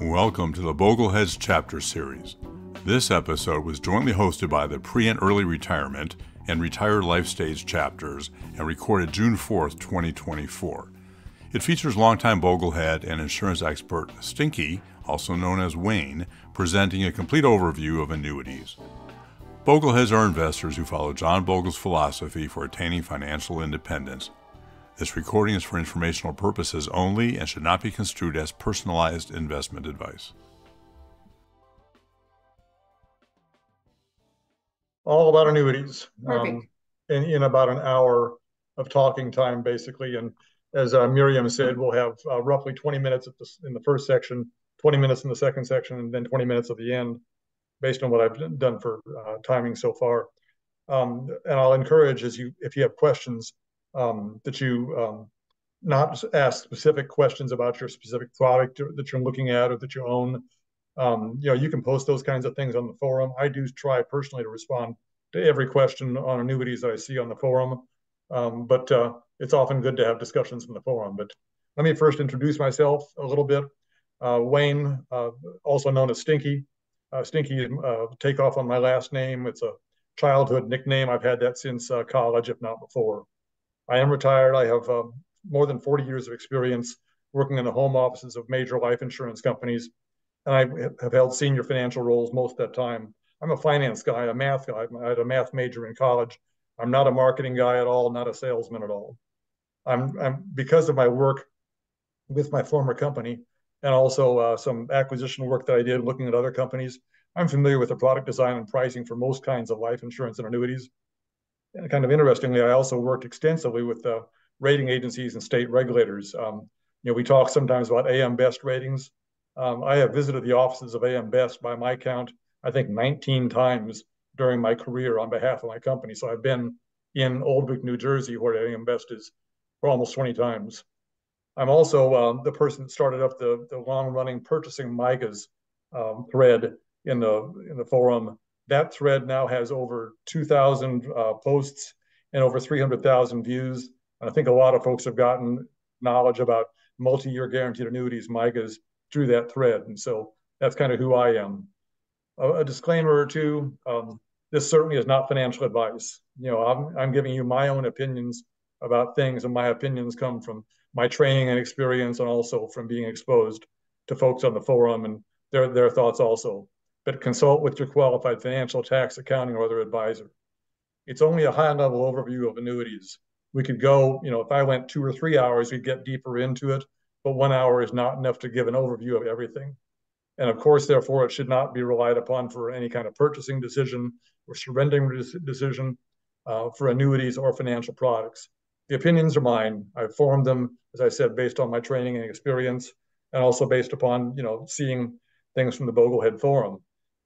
Welcome to the Bogleheads Chapter Series. This episode was jointly hosted by the Pre and Early Retirement and Retired Life Stage chapters and recorded June 4th, 2024. It features longtime Boglehead and insurance expert Stinky, also known as Wayne, presenting a complete overview of annuities. Bogleheads are investors who follow John Bogle's philosophy for attaining financial independence this recording is for informational purposes only and should not be construed as personalized investment advice. All about annuities um, in, in about an hour of talking time, basically. And as uh, Miriam said, we'll have uh, roughly 20 minutes in the first section, 20 minutes in the second section, and then 20 minutes at the end, based on what I've done for uh, timing so far. Um, and I'll encourage as you if you have questions, um, that you um, not ask specific questions about your specific product that you're looking at or that you own. Um, you know, you can post those kinds of things on the forum. I do try personally to respond to every question on annuities that I see on the forum, um, but uh, it's often good to have discussions in the forum. But let me first introduce myself a little bit. Uh, Wayne, uh, also known as Stinky. Uh, Stinky uh, take off on my last name. It's a childhood nickname. I've had that since uh, college, if not before. I am retired. I have uh, more than 40 years of experience working in the home offices of major life insurance companies, and I have held senior financial roles most of that time. I'm a finance guy, a math guy. I had a math major in college. I'm not a marketing guy at all, not a salesman at all. I'm, I'm because of my work with my former company and also uh, some acquisition work that I did looking at other companies. I'm familiar with the product design and pricing for most kinds of life insurance and annuities. Kind of interestingly, I also worked extensively with the rating agencies and state regulators. Um, you know, we talk sometimes about AM Best ratings. Um, I have visited the offices of AM Best by my count, I think 19 times during my career on behalf of my company. So I've been in Oldwick, New Jersey, where AM Best is, for almost 20 times. I'm also um, the person that started up the, the long-running purchasing MYGAs um, thread in the in the forum that thread now has over 2,000 uh, posts and over 300,000 views. And I think a lot of folks have gotten knowledge about multi-year guaranteed annuities, MYGAs, through that thread. And so that's kind of who I am. A, a disclaimer or two, um, this certainly is not financial advice. You know, I'm, I'm giving you my own opinions about things, and my opinions come from my training and experience and also from being exposed to folks on the forum and their, their thoughts also but consult with your qualified financial, tax, accounting, or other advisor. It's only a high level overview of annuities. We could go, you know, if I went two or three hours, we'd get deeper into it, but one hour is not enough to give an overview of everything. And of course, therefore, it should not be relied upon for any kind of purchasing decision or surrendering decision uh, for annuities or financial products. The opinions are mine. I've formed them, as I said, based on my training and experience, and also based upon, you know, seeing things from the Boglehead Forum.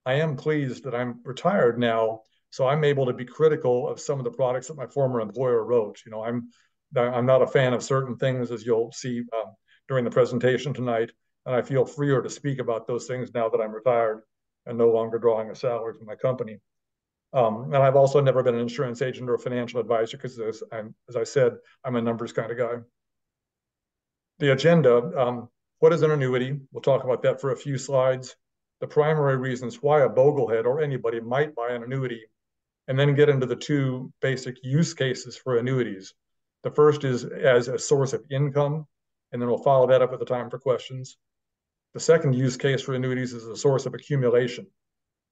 I am pleased that I'm retired now, so I'm able to be critical of some of the products that my former employer wrote. You know, I'm I'm not a fan of certain things, as you'll see um, during the presentation tonight, and I feel freer to speak about those things now that I'm retired and no longer drawing a salary from my company. Um, and I've also never been an insurance agent or a financial advisor because, as, as, I said, I'm a numbers kind of guy. The agenda, um, what is an annuity? We'll talk about that for a few slides the primary reasons why a boglehead or anybody might buy an annuity, and then get into the two basic use cases for annuities. The first is as a source of income, and then we'll follow that up with the time for questions. The second use case for annuities is a source of accumulation,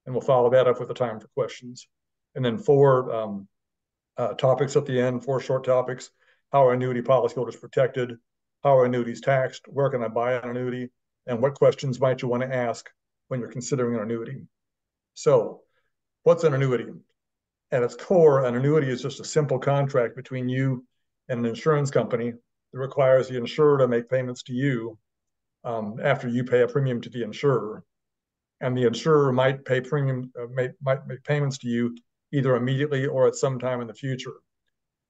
and we'll follow that up with the time for questions. And then four um, uh, topics at the end, four short topics. How are annuity policyholders protected? How are annuities taxed? Where can I buy an annuity? And what questions might you want to ask when you're considering an annuity. So what's an annuity? At its core, an annuity is just a simple contract between you and an insurance company that requires the insurer to make payments to you um, after you pay a premium to the insurer. And the insurer might pay premium, uh, may, might make payments to you either immediately or at some time in the future.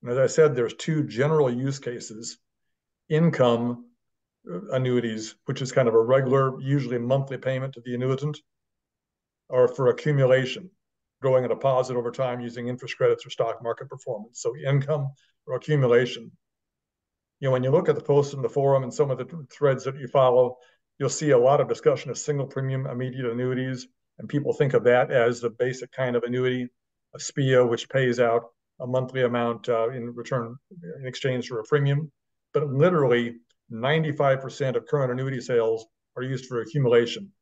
And as I said, there's two general use cases, income annuities, which is kind of a regular, usually monthly payment to the annuitant, or for accumulation, growing a deposit over time using interest credits or stock market performance. So income or accumulation. You know, when you look at the posts in the forum and some of the threads that you follow, you'll see a lot of discussion of single premium immediate annuities, and people think of that as the basic kind of annuity, a SPIA, which pays out a monthly amount uh, in return in exchange for a premium. But literally, 95% of current annuity sales are used for accumulation.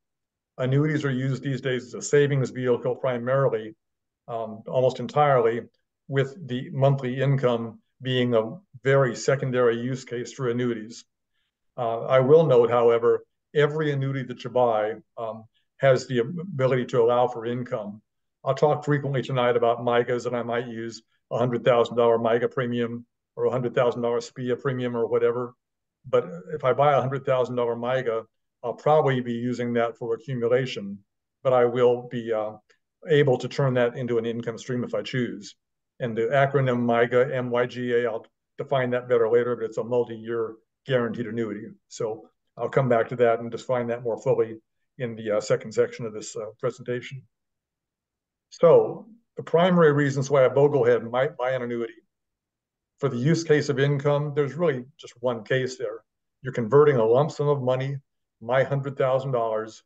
Annuities are used these days as a savings vehicle primarily, um, almost entirely, with the monthly income being a very secondary use case for annuities. Uh, I will note, however, every annuity that you buy um, has the ability to allow for income. I'll talk frequently tonight about MYGAs and I might use a $100,000 MYGA premium or a $100,000 SPIA premium or whatever. But if I buy a $100,000 MYGA, I'll probably be using that for accumulation, but I will be uh, able to turn that into an income stream if I choose. And the acronym MYGA, M-Y-G-A, I'll define that better later, but it's a multi-year guaranteed annuity. So I'll come back to that and define that more fully in the uh, second section of this uh, presentation. So the primary reasons why a boglehead might buy an annuity. For the use case of income, there's really just one case there. You're converting a lump sum of money, my $100,000,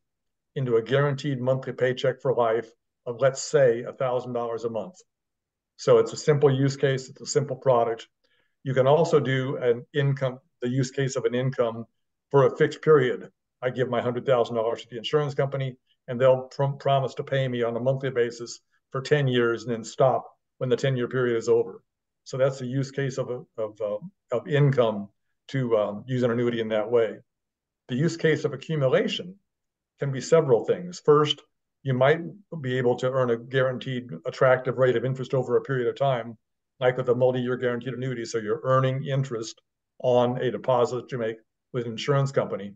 into a guaranteed monthly paycheck for life of, let's say, $1,000 a month. So it's a simple use case, it's a simple product. You can also do an income, the use case of an income for a fixed period. I give my $100,000 to the insurance company, and they'll pr promise to pay me on a monthly basis for 10 years and then stop when the 10 year period is over. So that's the use case of, of, uh, of income to um, use an annuity in that way. The use case of accumulation can be several things. First, you might be able to earn a guaranteed attractive rate of interest over a period of time, like with a multi-year guaranteed annuity. So you're earning interest on a deposit you make with an insurance company.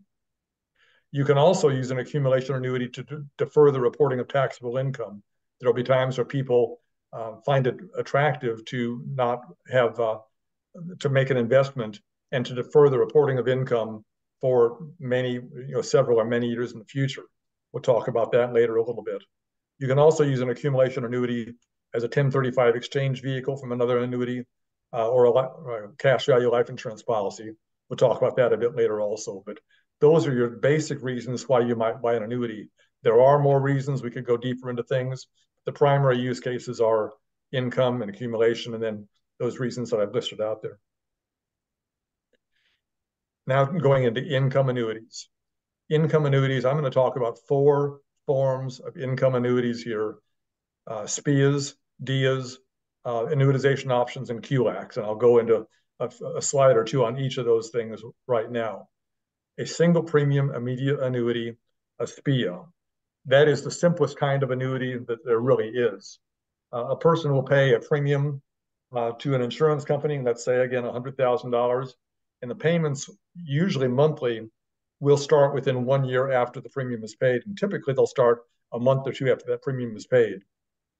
You can also use an accumulation annuity to defer the reporting of taxable income there'll be times where people uh, find it attractive to not have uh, to make an investment and to defer the reporting of income for many, you know, several or many years in the future. We'll talk about that later a little bit. You can also use an accumulation annuity as a 1035 exchange vehicle from another annuity uh, or a, a cash value life insurance policy. We'll talk about that a bit later also. But those are your basic reasons why you might buy an annuity. There are more reasons. We could go deeper into things, the primary use cases are income and accumulation, and then those reasons that I've listed out there. Now going into income annuities. Income annuities, I'm going to talk about four forms of income annuities here. Uh, SPIAs, DIAs, uh, annuitization options, and QLACs. And I'll go into a, a slide or two on each of those things right now. A single premium immediate annuity, a SPIA, that is the simplest kind of annuity that there really is. Uh, a person will pay a premium uh, to an insurance company, let's say again $100,000, and the payments, usually monthly, will start within one year after the premium is paid. And typically they'll start a month or two after that premium is paid.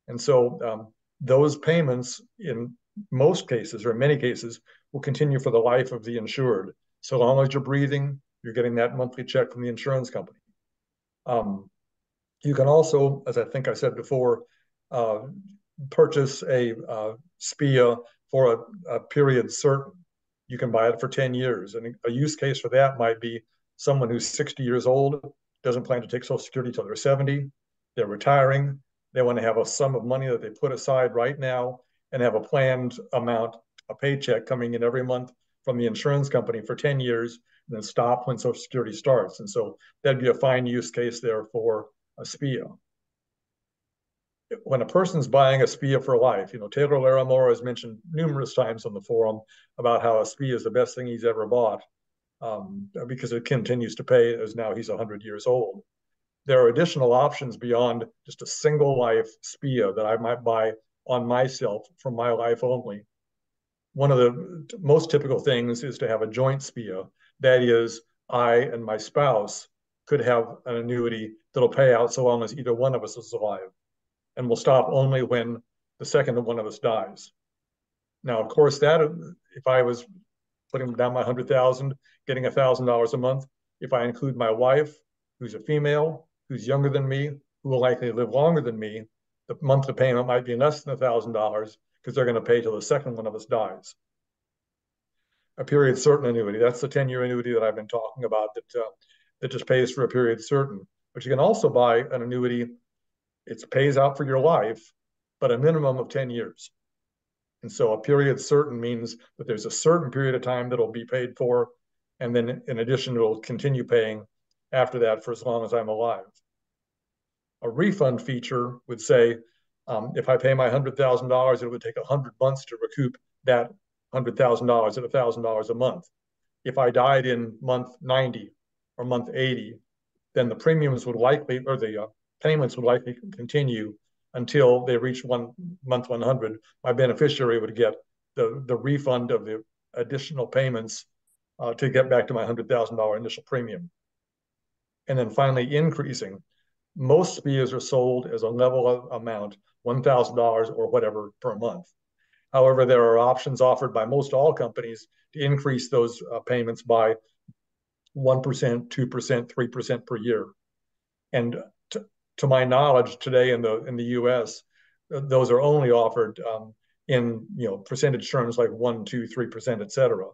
And so um, those payments, in most cases or in many cases, will continue for the life of the insured. So long as you're breathing, you're getting that monthly check from the insurance company. Um, you can also, as I think I said before, uh, purchase a uh, SPIA for a, a, period certain. You can buy it for 10 years. And a use case for that might be someone who's 60 years old, doesn't plan to take Social Security until they're 70, they're retiring, they want to have a sum of money that they put aside right now and have a planned amount, a paycheck coming in every month from the insurance company for 10 years and then stop when Social Security starts. And so that'd be a fine use case there for a SPIA. When a person's buying a SPIA for life, you know, Taylor Larimore has mentioned numerous times on the forum about how a SPIA is the best thing he's ever bought um, because it continues to pay as now he's 100 years old. There are additional options beyond just a single life SPIA that I might buy on myself for my life only. One of the most typical things is to have a joint SPIA. That is, I and my spouse could have an annuity that'll pay out so long as either one of us is alive and will stop only when the second one of us dies. Now, of course, that if I was putting down my hundred thousand, getting a thousand dollars a month, if I include my wife, who's a female, who's younger than me, who will likely live longer than me, the monthly payment might be less than a thousand dollars because they're going to pay till the second one of us dies. A period certain annuity, that's the 10 year annuity that I've been talking about that uh, that just pays for a period certain. But you can also buy an annuity, it pays out for your life, but a minimum of 10 years. And so a period certain means that there's a certain period of time that'll be paid for, and then in addition, it'll continue paying after that for as long as I'm alive. A refund feature would say, um, if I pay my $100,000, it would take 100 months to recoup that $100,000 at $1,000 a month. If I died in month 90 or month 80, then the premiums would likely, or the uh, payments would likely continue until they reach one month 100. My beneficiary would get the, the refund of the additional payments uh, to get back to my $100,000 initial premium. And then finally, increasing. Most SPIAs are sold as a level of amount, $1,000 or whatever per month. However, there are options offered by most all companies to increase those uh, payments by 1%, 2%, 3% per year. And to, to, my knowledge, today in the in the U.S., those are only offered um, in you know percentage terms like one, two, three percent, et cetera.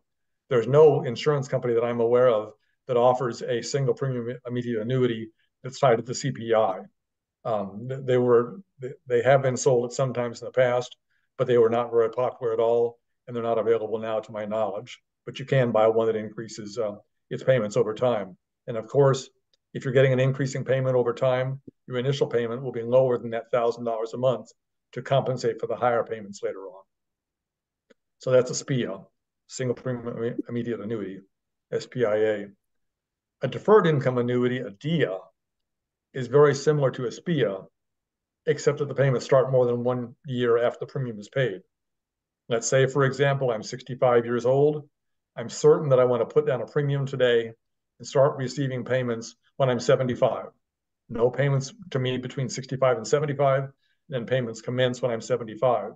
There's no insurance company that I'm aware of that offers a single premium immediate annuity that's tied to the CPI. Um, they were they have been sold at sometimes in the past, but they were not very popular at all, and they're not available now to my knowledge. But you can buy one that increases uh, its payments over time. And of course, if you're getting an increasing payment over time, your initial payment will be lower than that thousand dollars a month to compensate for the higher payments later on. So that's a SPIA, single premium immediate annuity, SPIA. A deferred income annuity, a DIA, is very similar to a SPIA, except that the payments start more than one year after the premium is paid. Let's say, for example, I'm 65 years old. I'm certain that I want to put down a premium today and start receiving payments when I'm 75. No payments to me between 65 and 75, then payments commence when I'm 75.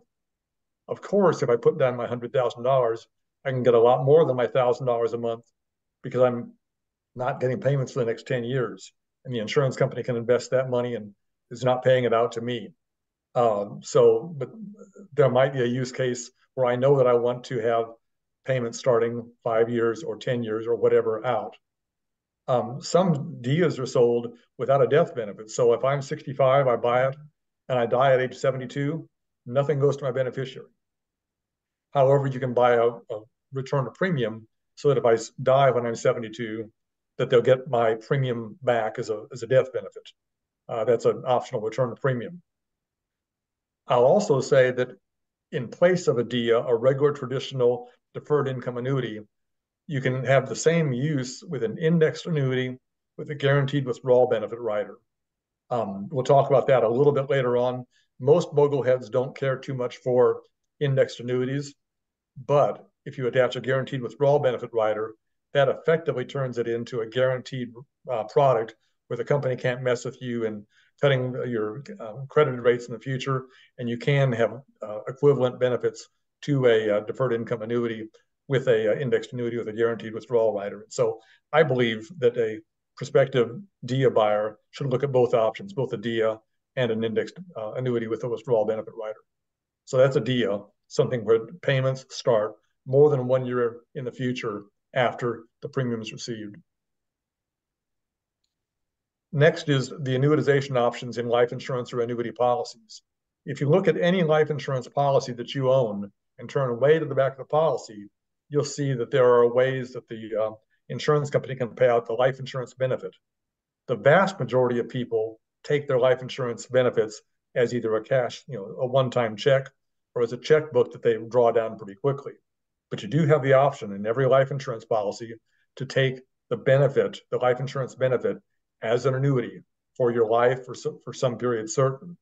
Of course, if I put down my $100,000, I can get a lot more than my $1,000 a month because I'm not getting payments for the next 10 years. And the insurance company can invest that money and is not paying it out to me. Um, so, but there might be a use case where I know that I want to have payments starting five years or 10 years or whatever out. Um, some DIAs are sold without a death benefit. So if I'm 65, I buy it and I die at age 72, nothing goes to my beneficiary. However, you can buy a, a return of premium so that if I die when I'm 72, that they'll get my premium back as a, as a death benefit. Uh, that's an optional return of premium. I'll also say that in place of a DIA, a regular traditional deferred income annuity, you can have the same use with an indexed annuity with a guaranteed withdrawal benefit rider. Um, we'll talk about that a little bit later on. Most bogleheads don't care too much for indexed annuities, but if you attach a guaranteed withdrawal benefit rider, that effectively turns it into a guaranteed uh, product where the company can't mess with you and cutting your uh, credited rates in the future, and you can have uh, equivalent benefits to a uh, deferred income annuity with a uh, indexed annuity with a guaranteed withdrawal rider. So I believe that a prospective DIA buyer should look at both options, both a DIA and an indexed uh, annuity with a withdrawal benefit rider. So that's a DIA, something where payments start more than one year in the future after the premium is received. Next is the annuitization options in life insurance or annuity policies. If you look at any life insurance policy that you own and turn way to the back of the policy, you'll see that there are ways that the uh, insurance company can pay out the life insurance benefit. The vast majority of people take their life insurance benefits as either a cash, you know, a one-time check or as a checkbook that they draw down pretty quickly. But you do have the option in every life insurance policy to take the benefit, the life insurance benefit, as an annuity for your life for, for some period certain.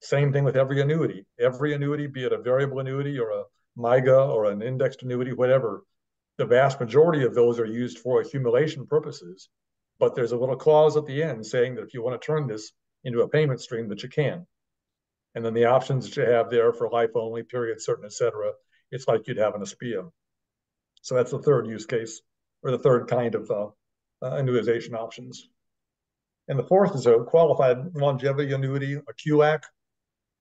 Same thing with every annuity. Every annuity, be it a variable annuity or a MYGA or an indexed annuity, whatever, the vast majority of those are used for accumulation purposes. But there's a little clause at the end saying that if you want to turn this into a payment stream, that you can. And then the options that you have there for life only, period certain, et cetera, it's like you'd have in a SPIA. So that's the third use case or the third kind of uh, uh, annuitization options. And the fourth is a qualified longevity annuity, a QLAC.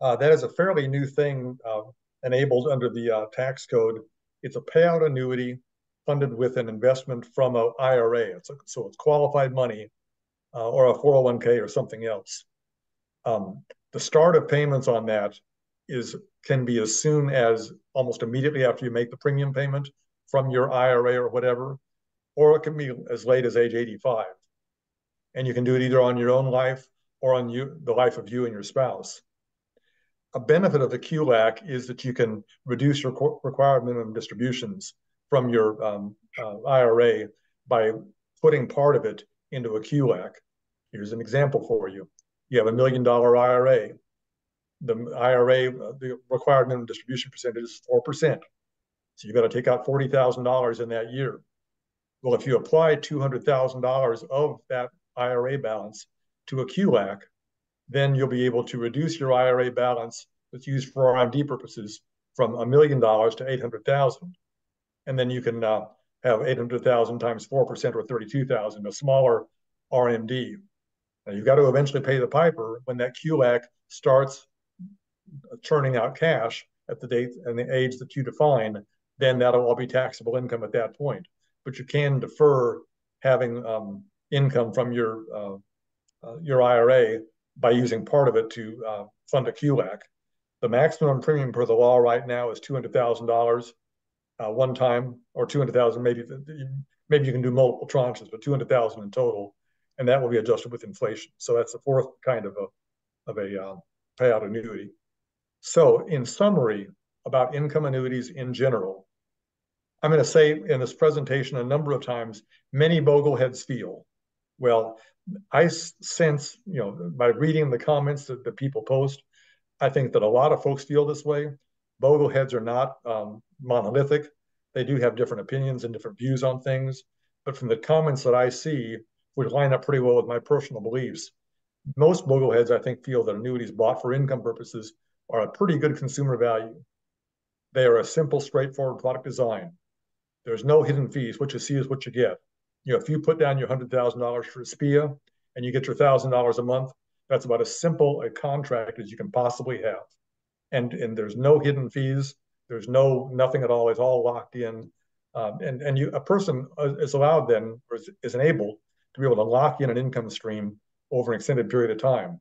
Uh, that is a fairly new thing uh, enabled under the uh, tax code. It's a payout annuity funded with an investment from an IRA. It's a, so it's qualified money uh, or a 401k or something else. Um, the start of payments on that is can be as soon as almost immediately after you make the premium payment from your IRA or whatever, or it can be as late as age 85. And you can do it either on your own life or on you, the life of you and your spouse. A benefit of the QLAC is that you can reduce your required minimum distributions from your um, uh, IRA by putting part of it into a QLAC. Here's an example for you. You have a million dollar IRA. The IRA, the required minimum distribution percentage is 4%. So you've got to take out $40,000 in that year. Well, if you apply $200,000 of that IRA balance to a QLAC, then you'll be able to reduce your IRA balance that's used for RMD purposes from a million dollars to 800,000. And then you can uh, have 800,000 times 4% or 32,000, a smaller RMD. Now you've got to eventually pay the piper when that QLAC starts churning out cash at the date and the age that you define, then that'll all be taxable income at that point. But you can defer having um, income from your uh, uh, your IRA by using part of it to uh, fund a QLAC. The maximum premium per the law right now is two hundred thousand dollars uh, one time, or two hundred thousand. Maybe maybe you can do multiple tranches, but two hundred thousand in total, and that will be adjusted with inflation. So that's the fourth kind of a of a uh, payout annuity. So in summary, about income annuities in general, I'm going to say in this presentation a number of times, many bogleheads feel, well, I sense, you know, by reading the comments that, the people post, I think that a lot of folks feel this way. Bogleheads are not um, monolithic. They do have different opinions and different views on things. But from the comments that I see, which line up pretty well with my personal beliefs, most bogleheads, I think, feel that annuities bought for income purposes are a pretty good consumer value. They are a simple, straightforward product design. There's no hidden fees. What you see is what you get. You know, if you put down your hundred thousand dollars for SPIA and you get your thousand dollars a month, that's about as simple a contract as you can possibly have. And and there's no hidden fees. There's no nothing at all. It's all locked in. Um, and and you a person is allowed then or is, is enabled to be able to lock in an income stream over an extended period of time.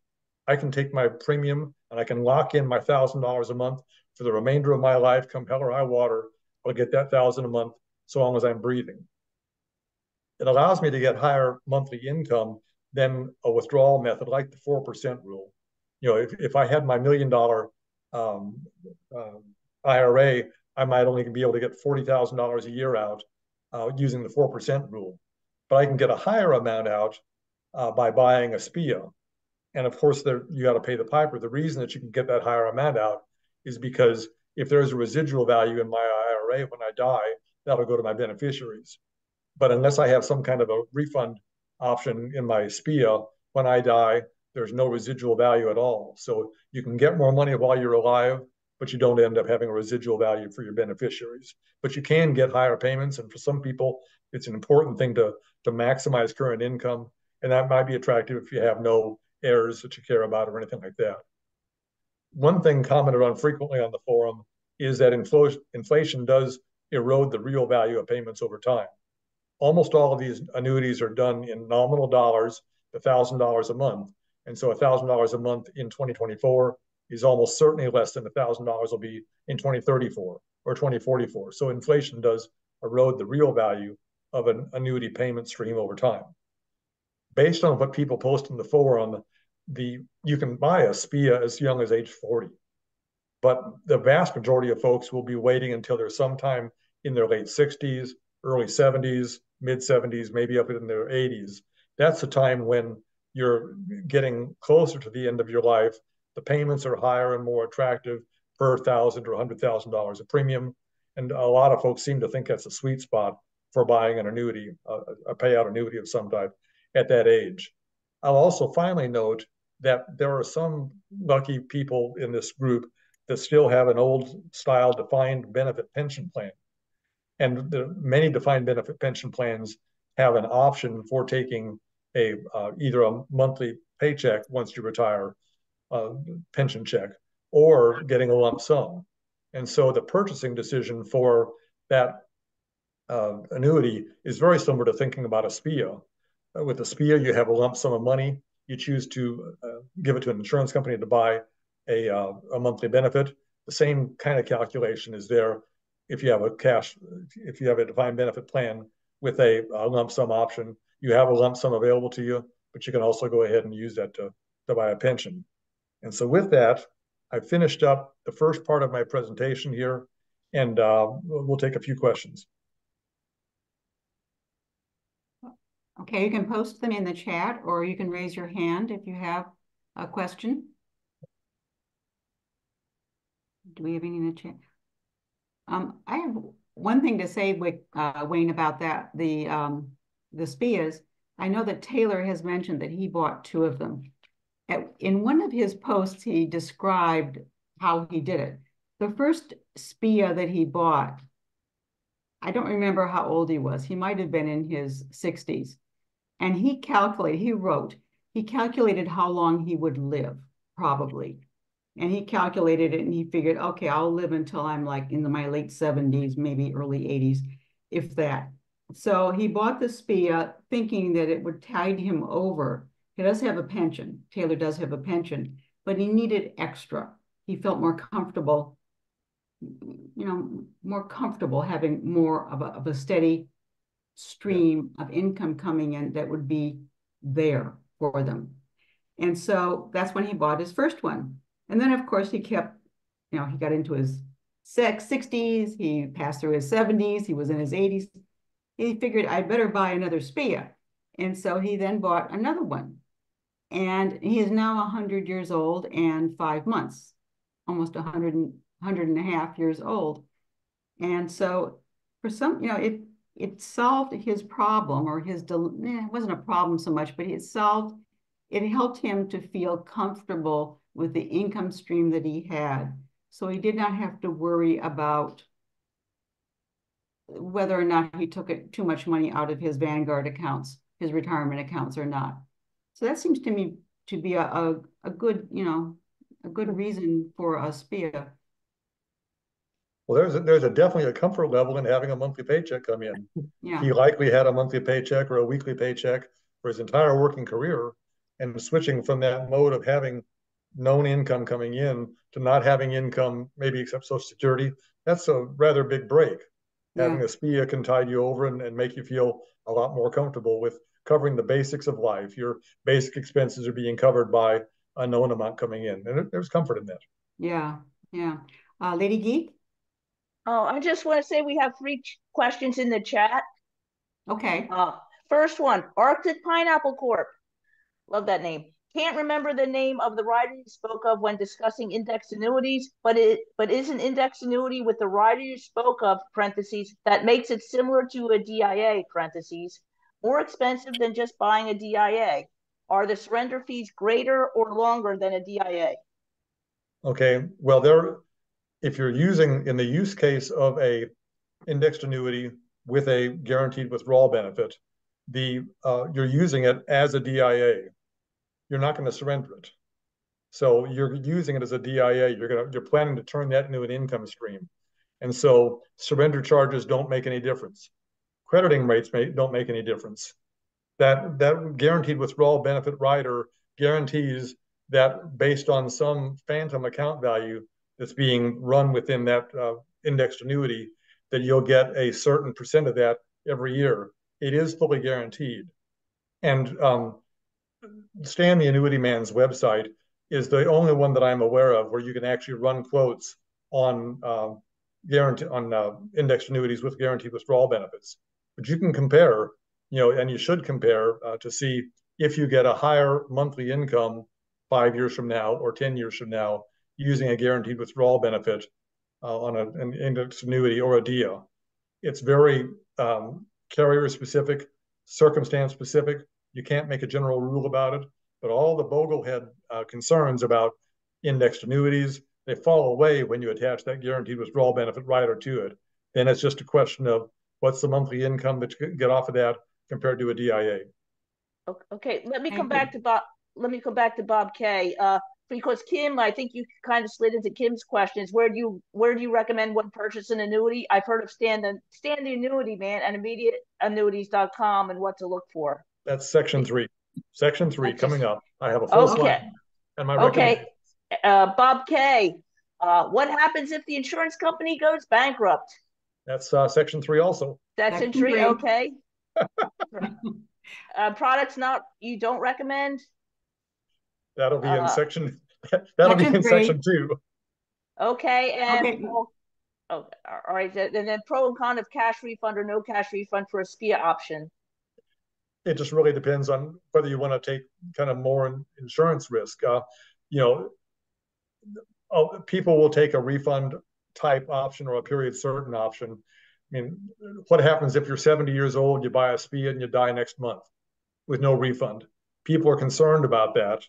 I can take my premium and I can lock in my thousand dollars a month for the remainder of my life, come hell or high water. I'll get that thousand a month so long as I'm breathing. It allows me to get higher monthly income than a withdrawal method like the 4% rule. You know, if, if I had my million dollar um, uh, IRA, I might only be able to get $40,000 a year out uh, using the 4% rule. But I can get a higher amount out uh, by buying a SPIA. And of course, there, you got to pay the piper. The reason that you can get that higher amount out is because if there's a residual value in my IRA when I die, that'll go to my beneficiaries. But unless I have some kind of a refund option in my SPIA, when I die, there's no residual value at all. So you can get more money while you're alive, but you don't end up having a residual value for your beneficiaries. But you can get higher payments. And for some people, it's an important thing to, to maximize current income. And that might be attractive if you have no heirs that you care about or anything like that. One thing commented on frequently on the forum is that infl- inflation does erode the real value of payments over time. Almost all of these annuities are done in nominal dollars, $1,000 a month. And so $1,000 a month in 2024 is almost certainly less than $1,000 will be in 2034 or 2044. So inflation does erode the real value of an annuity payment stream over time. Based on what people post in the forum, the you can buy a SPIA as young as age 40. But the vast majority of folks will be waiting until they're sometime in their late 60s, early 70s, mid 70s, maybe up in their 80s. That's the time when you're getting closer to the end of your life. The payments are higher and more attractive per thousand or hundred thousand dollars a premium. And a lot of folks seem to think that's a sweet spot for buying an annuity, a, a payout annuity of some type at that age. I'll also finally note that there are some lucky people in this group that still have an old style defined benefit pension plan. And the, many defined benefit pension plans have an option for taking a uh, either a monthly paycheck once you retire, uh, pension check, or getting a lump sum. And so the purchasing decision for that uh, annuity is very similar to thinking about a SPIA. Uh, with a SPIA, you have a lump sum of money. You choose to uh, give it to an insurance company to buy a, a monthly benefit. The same kind of calculation is there if you have a cash, if you have a defined benefit plan with a, a lump sum option. You have a lump sum available to you, but you can also go ahead and use that to, to buy a pension. And so with that, I finished up the first part of my presentation here, and uh, we'll take a few questions. Okay, you can post them in the chat or you can raise your hand if you have a question. Do we have any in the chat? Um, I have one thing to say, with, uh, Wayne, about that, the, um, the SPIAs. I know that Taylor has mentioned that he bought two of them. At, in one of his posts, he described how he did it. The first SPIA that he bought, I don't remember how old he was. He might have been in his 60s. And he calculated, he wrote, he calculated how long he would live, probably. And he calculated it and he figured, okay, I'll live until I'm like in the, my late 70s, maybe early 80s, if that. So he bought the SPIA thinking that it would tide him over. He does have a pension. Taylor does have a pension, but he needed extra. He felt more comfortable, you know, more comfortable having more of a, of a steady stream of income coming in that would be there for them. And so that's when he bought his first one. And then, of course, he kept, you know, he got into his 60s, he passed through his 70s, he was in his 80s. He figured I'd better buy another SPIA. And so he then bought another one. And he is now 100 years old and five months, almost 100, 100 and a half years old. And so for some, you know, it it solved his problem or his, eh, it wasn't a problem so much, but it solved, it helped him to feel comfortable with the income stream that he had. So he did not have to worry about whether or not he took it, too much money out of his Vanguard accounts, his retirement accounts or not. So that seems to me to be a, a, a good, you know, a good reason for a SPIA. Well, there's a, there's a definitely a comfort level in having a monthly paycheck come in. Yeah. He likely had a monthly paycheck or a weekly paycheck for his entire working career, and switching from that mode of having known income coming in to not having income, maybe except Social Security, that's a rather big break. Yeah. Having a SPIA can tide you over and, and make you feel a lot more comfortable with covering the basics of life. Your basic expenses are being covered by a known amount coming in, and there's comfort in that. Yeah, yeah. Uh, Lady Geek. Oh, I just want to say we have three questions in the chat. Okay. Uh, first one, Arctic Pineapple Corp. Love that name. Can't remember the name of the rider you spoke of when discussing index annuities, but it but is an index annuity with the rider you spoke of parentheses that makes it similar to a DIA parentheses more expensive than just buying a DIA. Are the surrender fees greater or longer than a DIA? Okay, well, there if you're using in the use case of a indexed annuity with a guaranteed withdrawal benefit, the uh, you're using it as a DIA. You're not going to surrender it. So you're using it as a DIA. You're gonna you're planning to turn that into an income stream, and so surrender charges don't make any difference. Crediting rates may, don't make any difference. That that guaranteed withdrawal benefit rider guarantees that based on some phantom account value, that's being run within that uh, indexed annuity, that you'll get a certain percent of that every year. It is fully guaranteed. And um, Stan, the annuity man's website, is the only one that I'm aware of where you can actually run quotes on uh, guarantee on uh, indexed annuities with guaranteed withdrawal benefits. But you can compare, you know, and you should compare uh, to see if you get a higher monthly income five years from now or 10 years from now using a guaranteed withdrawal benefit uh, on a, an indexed annuity or a DIA. It's very um, carrier specific, circumstance specific. You can't make a general rule about it, but all the Boglehead uh, concerns about indexed annuities, they fall away when you attach that guaranteed withdrawal benefit rider to it. Then it's just a question of what's the monthly income that you get off of that compared to a DIA. Okay, let me come back to Bob. Let me come back to Bob K. Uh, because Kim, I think you kind of slid into Kim's questions. Where do you where do you recommend one purchase an annuity? I've heard of Stan the Stan the annuity man and immediateannuities.com and what to look for. That's section three. Section three coming up. I have a full okay. slide and my okay. Uh, Bob K. Uh, what happens if the insurance company goes bankrupt? That's uh, section three also. Section three, three. okay. uh, products not you don't recommend. That'll be in uh, section. That'll be in three. section two. Okay, and okay. Oh, oh, all right, and then pro and con of cash refund or no cash refund for a SPIA option. It just really depends on whether you want to take kind of more insurance risk. Uh, you know, oh, people will take a refund type option or a period certain option. I mean, what happens if you're 70 years old, you buy a SPIA and you die next month with no refund? People are concerned about that.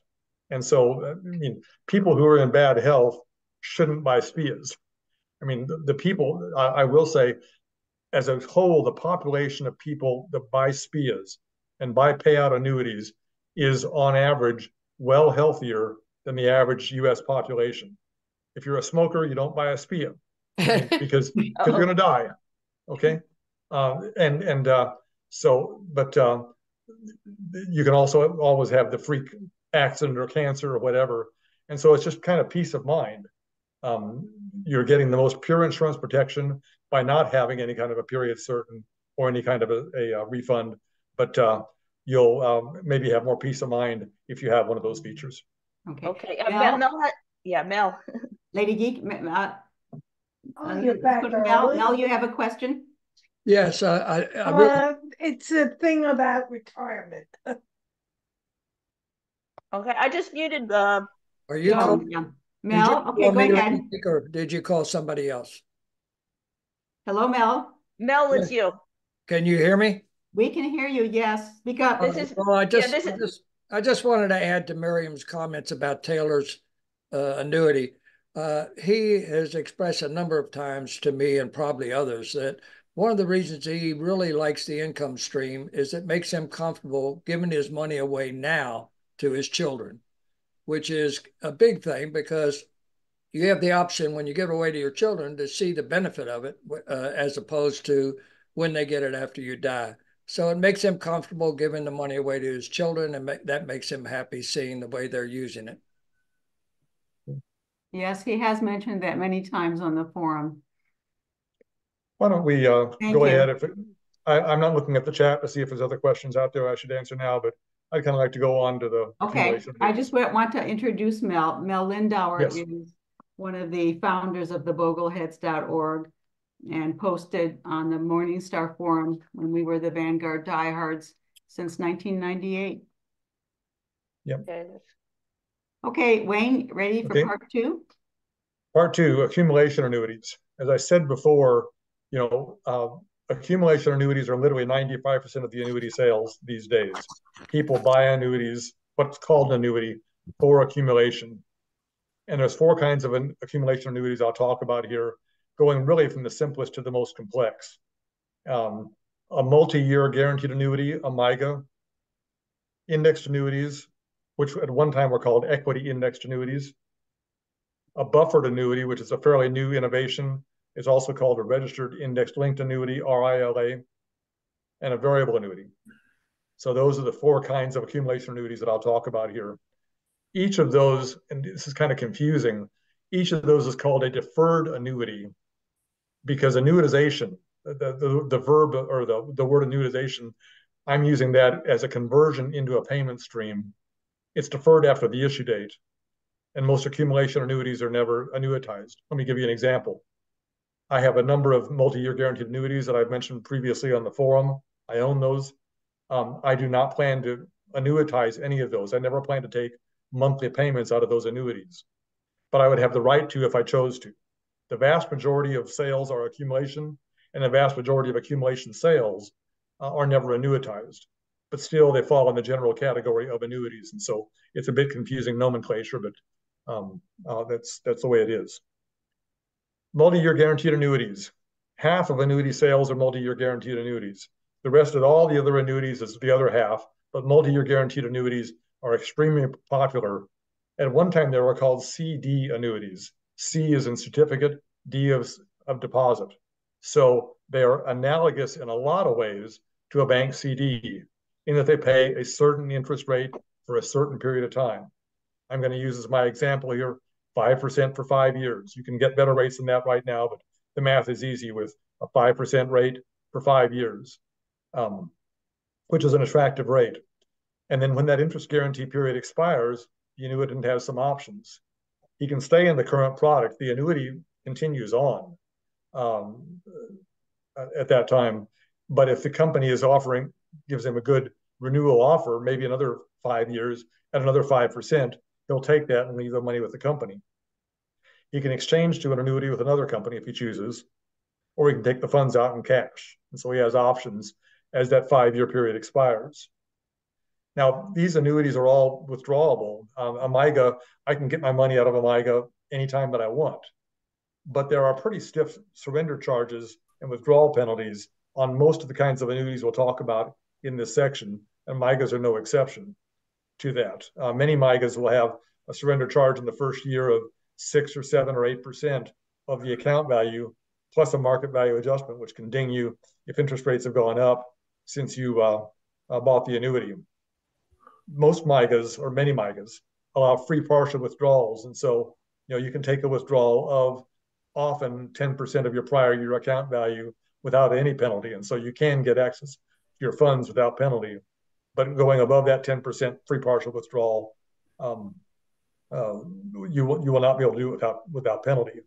And so, I mean, people who are in bad health shouldn't buy SPIAs. I mean, the, the people, I, I, will say, as a whole, the population of people that buy SPIAs and buy payout annuities is on average well healthier than the average US population. If you're a smoker, you don't buy a SPIA because because you're going to die. Okay, uh, and and uh, so, but uh, you can also always have the freak accident or cancer or whatever, and so it's just kind of peace of mind. Um, you're getting the most pure insurance protection by not having any kind of a period certain or any kind of a, a, a refund, but uh, you'll um, maybe have more peace of mind if you have one of those features. Okay. Okay. Uh, Mel, Mel, yeah, Mel. Lady Geek, uh, oh, you're back Mel, Mel, you have a question? Yes, I, I, I really... uh, it's a thing about retirement. okay, I just muted. Uh, Are you? Oh, yeah. Mel, okay, go ahead. Or did you call somebody else? Hello, Mel. Mel, it's you. Can you hear me? We can hear you. Yes, speak up. This is, well, I just, yeah, this I just, I just wanted to add to Miriam's comments about Taylor's uh, annuity. Uh, he has expressed a number of times to me and probably others that one of the reasons he really likes the income stream is it makes him comfortable giving his money away now to his children, which is a big thing because you have the option when you give it away to your children to see the benefit of it uh, as opposed to when they get it after you die. So it makes him comfortable giving the money away to his children, and that makes him happy seeing the way they're using it. Yes, he has mentioned that many times on the forum. Why don't we uh, go you. ahead? If it, I, am not looking at the chat to see if there's other questions out there I should answer now, but I'd kind of like to go on to the. Okay, I just want to introduce Mel. Mel Lindauer yes. is one of the founders of the bogleheads.org and posted on the Morningstar forum when we were the Vanguard diehards since 1998. Yep. Okay, Wayne, ready for okay. part two? Part two, accumulation annuities. As I said before, you know, uh, accumulation annuities are literally 95% of the annuity sales these days. People buy annuities, what's called an annuity, for accumulation. And there's four kinds of an accumulation annuities I'll talk about here, going really from the simplest to the most complex. Um, a multi-year guaranteed annuity, a MYGA, indexed annuities, which at one time were called equity indexed annuities. A buffered annuity, which is a fairly new innovation, is also called a registered indexed linked annuity, RILA, and a variable annuity. So those are the four kinds of accumulation annuities that I'll talk about here. Each of those, and this is kind of confusing, each of those is called a deferred annuity because annuitization, the, the, the verb or the, the word annuitization, I'm using that as a conversion into a payment stream it's deferred after the issue date. And most accumulation annuities are never annuitized. Let me give you an example. I have a number of multi-year guaranteed annuities that I've mentioned previously on the forum. I own those. Um, I do not plan to annuitize any of those. I never plan to take monthly payments out of those annuities, but I would have the right to if I chose to. The vast majority of sales are accumulation, and the vast majority of accumulation sales uh, are never annuitized but still they fall in the general category of annuities. And so it's a bit confusing nomenclature, but um, uh, that's that's the way it is. Multi-year guaranteed annuities. Half of annuity sales are multi-year guaranteed annuities. The rest of all the other annuities is the other half, but multi-year guaranteed annuities are extremely popular At one time, they were called CD annuities. C is in certificate, D is of deposit. So they are analogous in a lot of ways to a bank CD in that they pay a certain interest rate for a certain period of time. I'm going to use as my example here 5% for five years. You can get better rates than that right now, but the math is easy with a 5% rate for five years, um, which is an attractive rate. And then when that interest guarantee period expires, the annuitant has some options. He can stay in the current product. The annuity continues on um, at that time. But if the company is offering, gives him a good renewal offer, maybe another five years at another 5%, he'll take that and leave the money with the company. He can exchange to an annuity with another company if he chooses, or he can take the funds out in cash. And so he has options as that five year period expires. Now, these annuities are all withdrawable. Um, a MYGA, I can get my money out of a MYGA anytime that I want. But there are pretty stiff surrender charges and withdrawal penalties on most of the kinds of annuities we'll talk about in this section, and MYGAs are no exception to that. Uh, many MYGAs will have a surrender charge in the first year of six or seven or eight percent of the account value, plus a market value adjustment, which can ding you if interest rates have gone up since you uh, uh, bought the annuity. Most MYGAs or many MYGAs allow free partial withdrawals, and so you know you can take a withdrawal of often 10% of your prior year account value without any penalty, and so you can get access to your funds without penalty but going above that 10% free partial withdrawal, um, uh, you will you will not be able to do it without without penalty.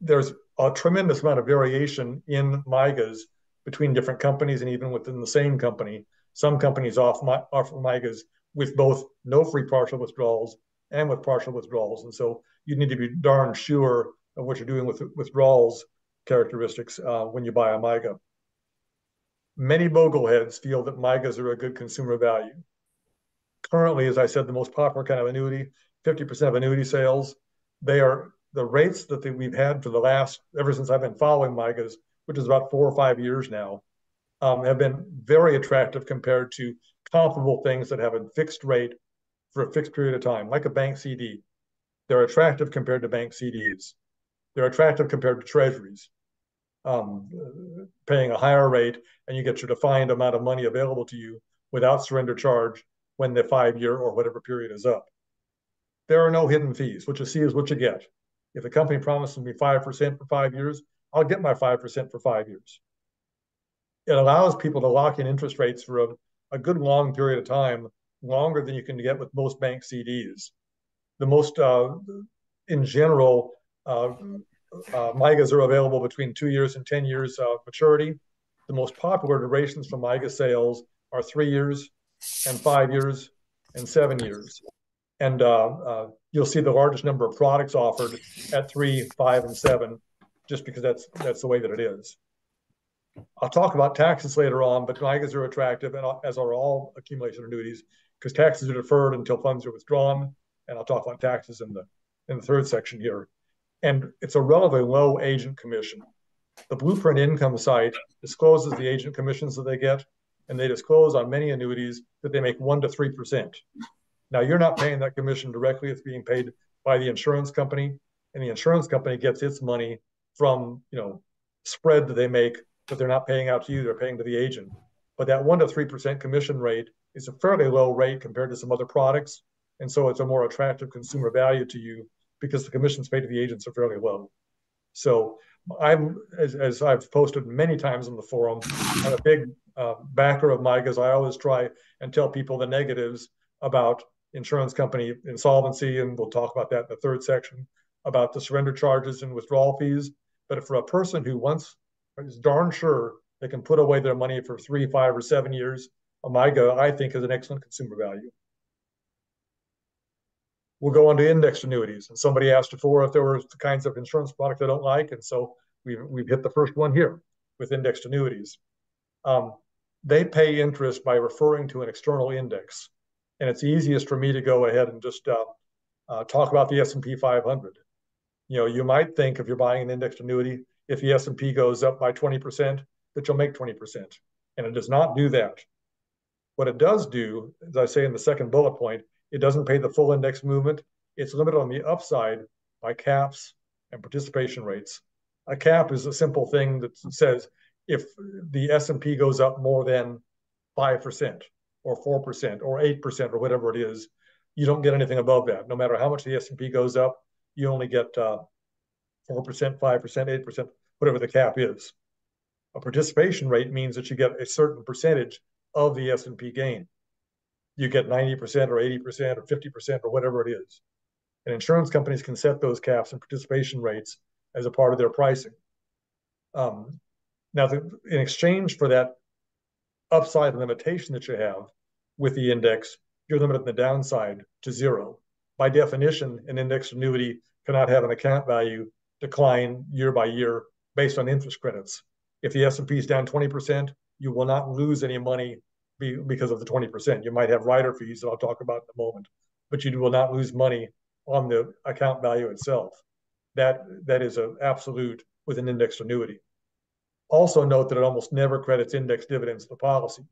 There's a tremendous amount of variation in MYGAs between different companies and even within the same company. Some companies offer, offer MYGAs with both no free partial withdrawals and with partial withdrawals, and so you need to be darn sure of what you're doing with withdrawals characteristics uh, when you buy a MYGA. Many bogleheads feel that MYGAs are a good consumer value. Currently, as I said, the most popular kind of annuity, 50% of annuity sales, they are the rates that we've had for the last, ever since I've been following MYGAs, which is about four or five years now, um, have been very attractive compared to comparable things that have a fixed rate for a fixed period of time, like a bank CD. They're attractive compared to bank CDs. They're attractive compared to treasuries um, paying a higher rate, and you get your defined amount of money available to you without surrender charge when the five year or whatever period is up. There are no hidden fees. What you see is what you get. If a company promises me 5% for five years, I'll get my 5% for five years. It allows people to lock in interest rates for a, a good long period of time, longer than you can get with most bank CDs. The most, uh, in general, uh, uh, MYGAs are available between two years and 10 years of maturity. The most popular durations for MYGA sales are three years and five years and seven years. And uh, uh, you'll see the largest number of products offered at three, five, and seven, just because that's that's the way that it is. I'll talk about taxes later on, but MYGAs are attractive, and as are all accumulation annuities, because taxes are deferred until funds are withdrawn. And I'll talk about taxes in the in the third section here and it's a relatively low agent commission. The Blueprint Income site discloses the agent commissions that they get, and they disclose on many annuities that they make one to three percent. Now you're not paying that commission directly; it's being paid by the insurance company, and the insurance company gets its money from you know spread that they make that they're not paying out to you; they're paying to the agent. But that one to three percent commission rate is a fairly low rate compared to some other products, and so it's a more attractive consumer value to you because the commissions paid to the agents are fairly low. So I'm, as, as I've posted many times on the forum, I'm a big uh, backer of MYGAs. I always try and tell people the negatives about insurance company insolvency, and we'll talk about that in the third section about the surrender charges and withdrawal fees. But for a person who wants is darn sure they can put away their money for three, five, or seven years, a MYGA, I think is an excellent consumer value we'll go on to indexed annuities. And somebody asked before if there were the kinds of insurance products I don't like. And so we've, we've hit the first one here with indexed annuities. Um, they pay interest by referring to an external index. And it's easiest for me to go ahead and just uh, uh, talk about the S&P 500. You know, you might think if you're buying an indexed annuity, if the S&P goes up by 20%, that you'll make 20%. And it does not do that. What it does do, as I say in the second bullet point, it doesn't pay the full index movement, it's limited on the upside by caps and participation rates. A cap is a simple thing that says if the S&P goes up more than 5% or 4% or 8% or whatever it is, you don't get anything above that. No matter how much the S&P goes up, you only get uh, 4%, 5%, 8%, whatever the cap is. A participation rate means that you get a certain percentage of the S&P gain. You get 90% or 80% or 50% or whatever it is. And insurance companies can set those caps and participation rates as a part of their pricing. Um, now, the, in exchange for that upside limitation that you have with the index, you're limited the downside to zero. By definition, an index annuity cannot have an account value decline year by year based on interest credits. If the S&P is down 20%, you will not lose any money be, because of the 20%. You might have rider fees that I'll talk about in a moment, but you will not lose money on the account value itself. That, that is an absolute with an indexed annuity. Also note that it almost never credits index dividends to the policy.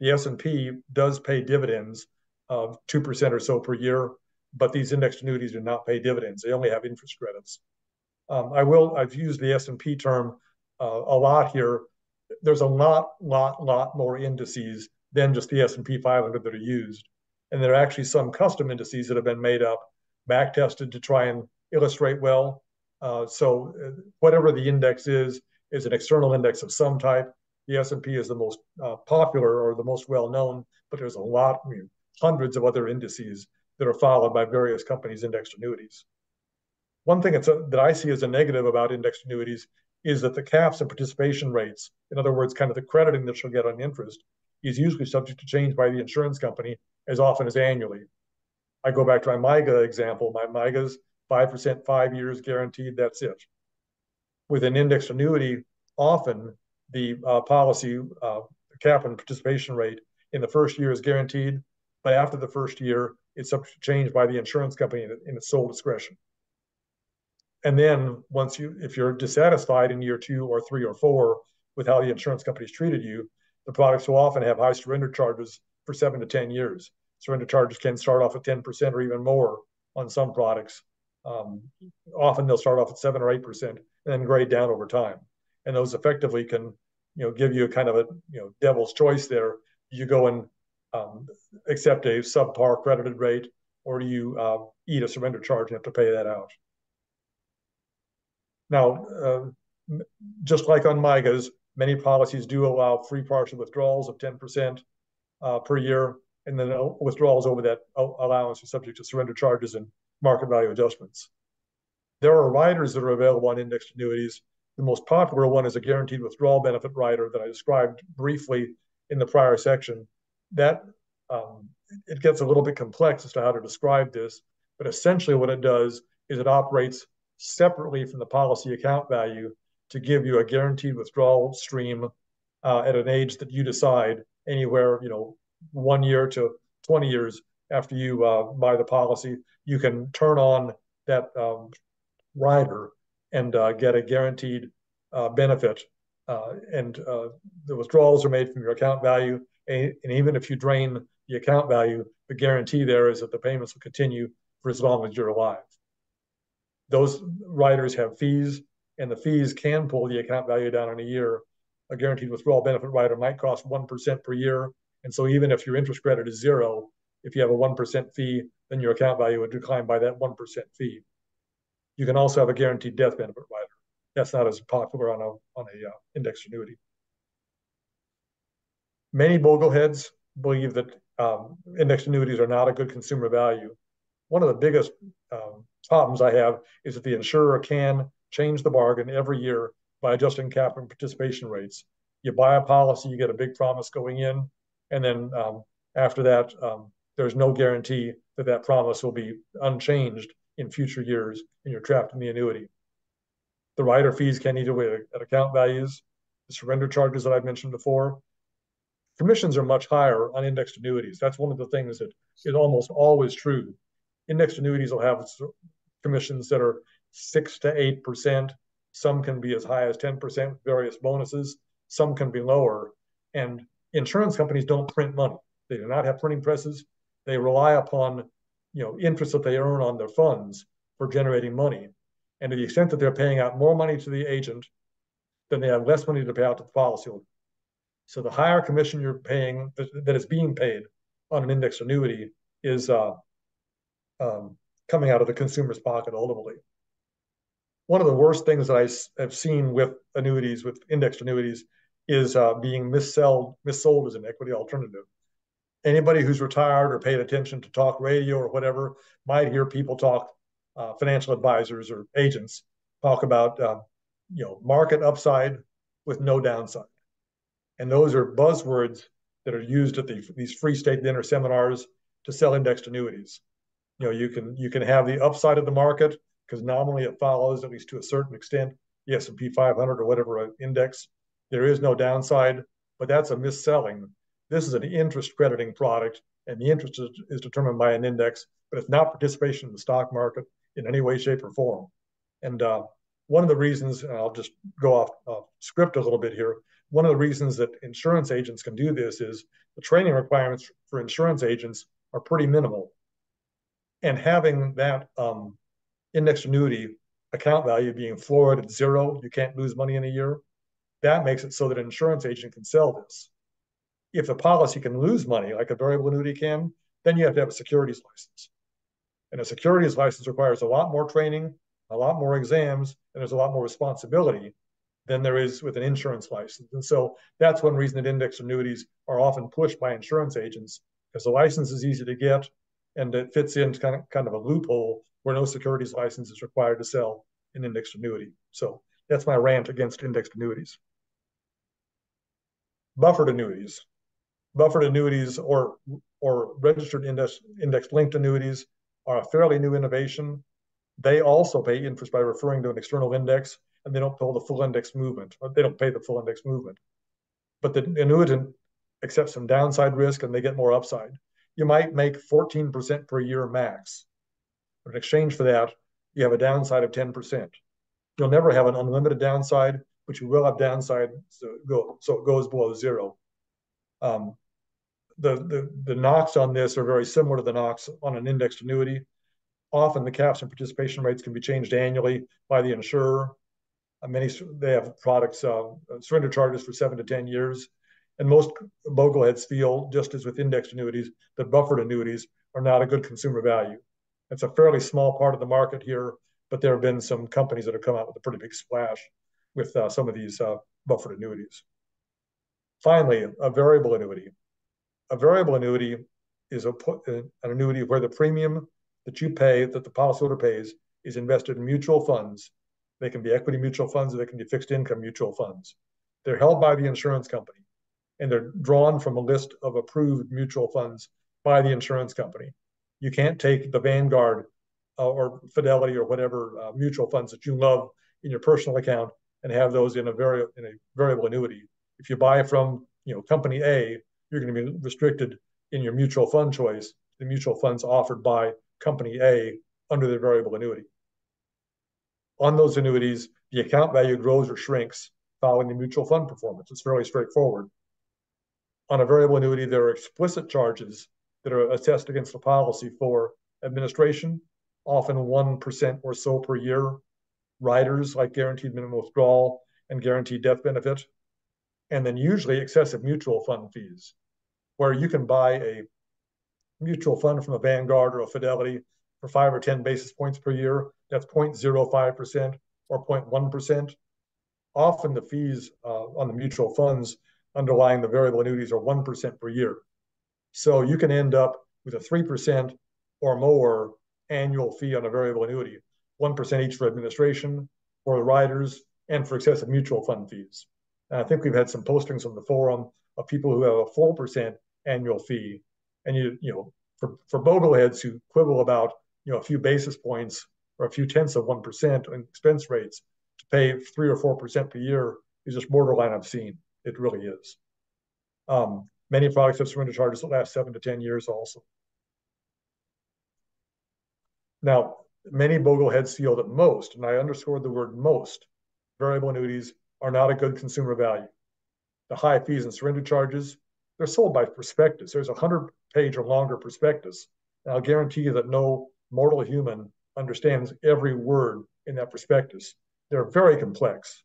The S&P does pay dividends of 2% or so per year, but these indexed annuities do not pay dividends. They only have interest credits. Um, I will, I've used the S&P term uh, a lot here. There's a lot, lot, lot more indices than just the S&P 500 that are used. And there are actually some custom indices that have been made up, back tested to try and illustrate well. Uh, so uh, whatever the index is, is an external index of some type. The S&P is the most uh, popular or the most well-known, but there's a lot, I mean, hundreds of other indices that are followed by various companies' indexed annuities. One thing a, that I see as a negative about indexed annuities is that the caps and participation rates, in other words, kind of the crediting that you'll get on interest, is usually subject to change by the insurance company as often as annually. I go back to my MYGA example. My MYGA's 5%, five years guaranteed, that's it. With an indexed annuity, often the uh, policy uh, cap and participation rate in the first year is guaranteed, but after the first year, it's subject to change by the insurance company in its sole discretion. And then once you, if you're dissatisfied in year two or three or four with how the insurance company's treated you, the products will often have high surrender charges for seven to 10 years. Surrender charges can start off at 10% or even more on some products. Um, often they'll start off at seven or 8% and then grade down over time. And those effectively can, you know, give you a kind of a, you know, devil's choice there. You go and um, accept a subpar credited rate or do you uh, eat a surrender charge and have to pay that out? Now, uh, just like on MYGAs, many policies do allow free partial withdrawals of 10% uh, per year, and then withdrawals over that allowance are subject to surrender charges and market value adjustments. There are riders that are available on indexed annuities. The most popular one is a guaranteed withdrawal benefit rider that I described briefly in the prior section. That um, it gets a little bit complex as to how to describe this, but essentially what it does is it operates separately from the policy account value to give you a guaranteed withdrawal stream uh, at an age that you decide anywhere, you know, one year to 20 years after you uh, buy the policy, you can turn on that um, rider and uh, get a guaranteed uh, benefit. Uh, and uh, the withdrawals are made from your account value. And, and even if you drain the account value, the guarantee there is that the payments will continue for as long as you're alive those riders have fees, and the fees can pull the account value down in a year. A guaranteed withdrawal benefit rider might cost 1% per year. And so even if your interest credit is zero, if you have a 1% fee, then your account value would decline by that 1% fee. You can also have a guaranteed death benefit rider. That's not as popular on a, on a uh, indexed annuity. Many bogleheads believe that um, indexed annuities are not a good consumer value. One of the biggest um, problems I have is that the insurer can change the bargain every year by adjusting cap and participation rates. You buy a policy, you get a big promise going in, and then um, after that, um, there's no guarantee that that promise will be unchanged in future years, and you're trapped in the annuity. The rider fees can eat away at account values. The surrender charges that I've mentioned before. Commissions are much higher on indexed annuities. That's one of the things that is almost always true indexed annuities will have commissions that are six to eight percent. Some can be as high as 10%, various bonuses. Some can be lower. And insurance companies don't print money. They do not have printing presses. They rely upon you know, interest that they earn on their funds for generating money. And to the extent that they're paying out more money to the agent, then they have less money to pay out to the policyholder. So the higher commission you're paying that, is being paid on an indexed annuity is uh, um, coming out of the consumer's pocket ultimately. One of the worst things that I have seen with annuities, with indexed annuities, is uh, being missold, missold as an equity alternative. Anybody who's retired or paid attention to talk radio or whatever might hear people talk, uh, financial advisors or agents talk about, uh, you know, market upside with no downside. And those are buzzwords that are used at the, these free state dinner seminars to sell indexed annuities. You know, you can you can have the upside of the market because nominally it follows at least to a certain extent the S&P 500 or whatever index. There is no downside, but that's a misselling. This is an interest crediting product, and the interest is, is determined by an index, but it's not participation in the stock market in any way, shape, or form. And uh, one of the reasons, and I'll just go off uh, script a little bit here, one of the reasons that insurance agents can do this is the training requirements for insurance agents are pretty minimal. And having that um, index annuity account value being floored at zero, you can't lose money in a year, that makes it so that an insurance agent can sell this. If the policy can lose money, like a variable annuity can, then you have to have a securities license. And a securities license requires a lot more training, a lot more exams, and there's a lot more responsibility than there is with an insurance license. And so that's one reason that index annuities are often pushed by insurance agents because the license is easy to get and it fits into kind of, kind of a loophole where no securities license is required to sell an indexed annuity. So that's my rant against indexed annuities. Buffered annuities. Buffered annuities or, or registered index, index linked annuities are a fairly new innovation. They also pay interest by referring to an external index and they don't pay the full index movement. They don't pay the full index movement. But the annuitant accepts some downside risk and they get more upside. You might make 14% per year max. But in exchange for that, you have a downside of 10%. You'll never have an unlimited downside, but you will have downside so it, go, so it goes below zero. Um, the, the, the knocks on this are very similar to the knocks on an indexed annuity. Often the caps and participation rates can be changed annually by the insurer uh, many they have products uh, surrender charges for seven to ten years, and most bogleheads feel, just as with indexed annuities, that buffered annuities are not a good consumer value. It's a fairly small part of the market here, but there have been some companies that have come out with a pretty big splash with uh, some of these uh, buffered annuities. Finally, a variable annuity. A variable annuity is a, an annuity where the premium that you pay, that the policyholder pays, is invested in mutual funds they can be equity mutual funds or they can be fixed income mutual funds. They're held by the insurance company and they're drawn from a list of approved mutual funds by the insurance company. You can't take the Vanguard uh, or Fidelity or whatever uh, mutual funds that you love in your personal account and have those in a vari- in a variable annuity. If you buy from you know company A, you're going to be restricted in your mutual fund choice. The mutual funds offered by company A under the variable annuity on those annuities, the account value grows or shrinks following the mutual fund performance. It's fairly straightforward. On a variable annuity, there are explicit charges that are assessed against the policy for administration, often 1% or so per year, riders like guaranteed minimum withdrawal and guaranteed death benefit, and then usually excessive mutual fund fees, where you can buy a mutual fund from a Vanguard or a Fidelity for five or 10 basis points per year, that's 0.05% or 0.1%. Often the fees uh, on the mutual funds underlying the variable annuities are 1% per year. So you can end up with a 3% or more annual fee on a variable annuity, 1% each for administration, for the riders, and for excessive mutual fund fees. And I think we've had some postings on the forum of people who have a 4% annual fee. And you, you know, for, for bogleheads who quibble about you know a few basis points or a few tenths of one percent in expense rates to pay three or four percent per year is just borderline obscene. It really is. Um, many products have surrender charges that last seven to ten years also. Now, many bogleheads feel that most, and I underscored the word most, variable annuities are not a good consumer value. The high fees and surrender charges, they're sold by prospectus. There's a 100 page or longer prospectus And I'll guarantee you that no mortal human understands every word in that prospectus. They're very complex.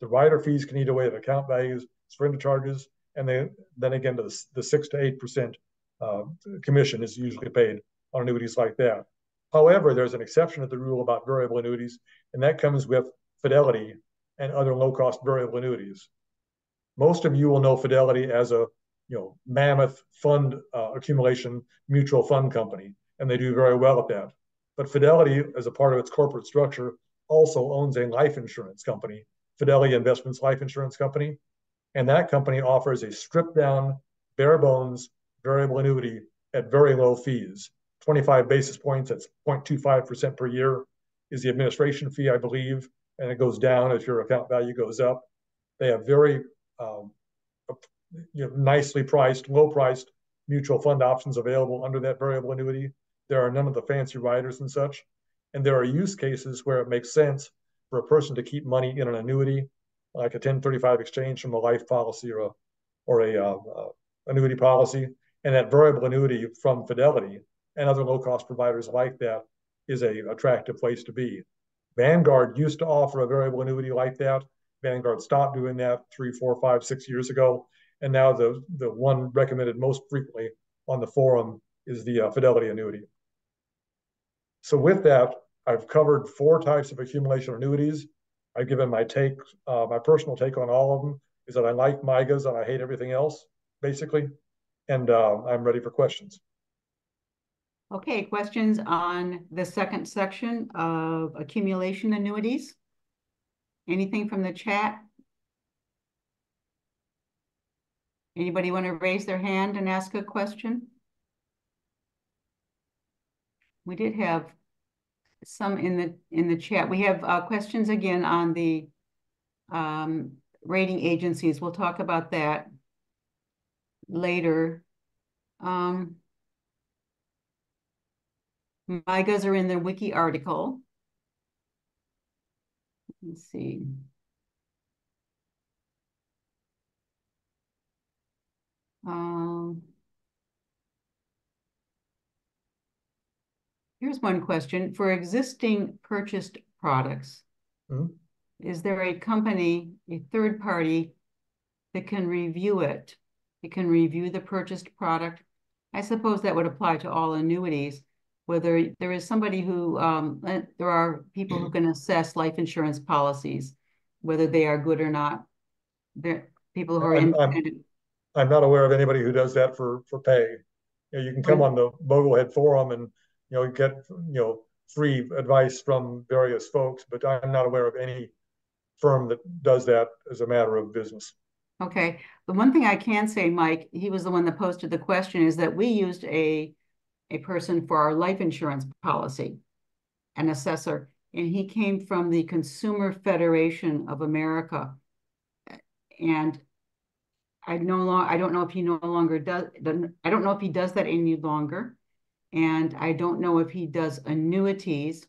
The rider fees can eat away at account values, surrender charges, and they, then again, the, the six to eight percent uh, commission is usually paid on annuities like that. However, there's an exception to the rule about variable annuities, and that comes with Fidelity and other low-cost variable annuities. Most of you will know Fidelity as a you know mammoth fund uh, accumulation mutual fund company, and they do very well at that. But Fidelity, as a part of its corporate structure, also owns a life insurance company, Fidelity Investments Life Insurance Company, and that company offers a stripped down, bare bones variable annuity at very low fees. 25 basis points, that's 0.25% per year, is the administration fee, I believe, and it goes down as your account value goes up. They have very um, you know, nicely priced, low priced mutual fund options available under that variable annuity. There are none of the fancy riders and such. And there are use cases where it makes sense for a person to keep money in an annuity, like a 1035 exchange from a life policy or a, or a uh, uh, annuity policy. And that variable annuity from Fidelity and other low cost providers like that is a attractive place to be. Vanguard used to offer a variable annuity like that. Vanguard stopped doing that three, four, five, six years ago. And now the, the one recommended most frequently on the forum is the uh, Fidelity annuity. So with that, I've covered four types of accumulation annuities. I've given my take, uh, my personal take on all of them is that I like MYGAs and I hate everything else, basically. And uh, I'm ready for questions. Okay, questions on the second section of accumulation annuities? Anything from the chat? Anybody want to raise their hand and ask a question? We did have some in the in the chat. We have uh, questions again on the um, rating agencies. We'll talk about that later. Um, MYGAs are in the wiki article. Let's see. Um, here's one question. For existing purchased products, mm -hmm. is there a company, a third party, that can review it? It can review the purchased product. I suppose that would apply to all annuities whether there is somebody who, um, uh, there are people who can assess life insurance policies, whether they are good or not. There people who are I'm, independent. I'm, I'm not aware of anybody who does that for for pay. You, know, you can come on the Boglehead forum and you know get you know free advice from various folks, but I'm not aware of any firm that does that as a matter of business. Okay. The one thing I can say, Mike, he was the one that posted the question, is that we used a a person for our life insurance policy, an assessor, and he came from the Consumer Federation of America. And I no long I don't know if he no longer does I don't know if he does that any longer. And I don't know if he does annuities,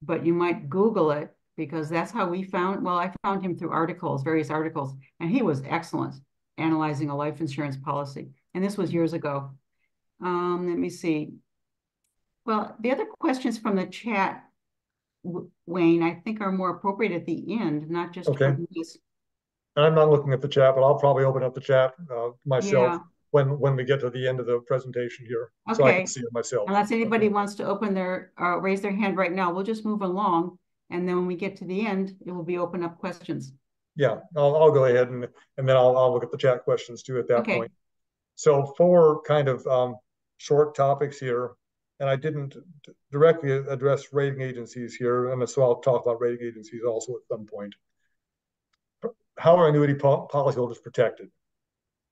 but you might Google it because that's how we found well, I found him through articles, various articles, and he was excellent analyzing a life insurance policy. And this was years ago. Um, let me see. Well, the other questions from the chat, Wayne, I think are more appropriate at the end, not just okay. I'm not looking at the chat, but I'll probably open up the chat uh, myself yeah. When when we get to the end of the presentation here, okay. so I can see it myself. Unless anybody okay. wants to open their uh, raise their hand right now, we'll just move along, and then when we get to the end, it will be open up questions. Yeah, I'll I'll go ahead and and then I'll I'll look at the chat questions too at that okay. point. So four kind of um, short topics here and I didn't directly address rating agencies here, and so I'll talk about rating agencies also at some point. How are annuity po policyholders protected?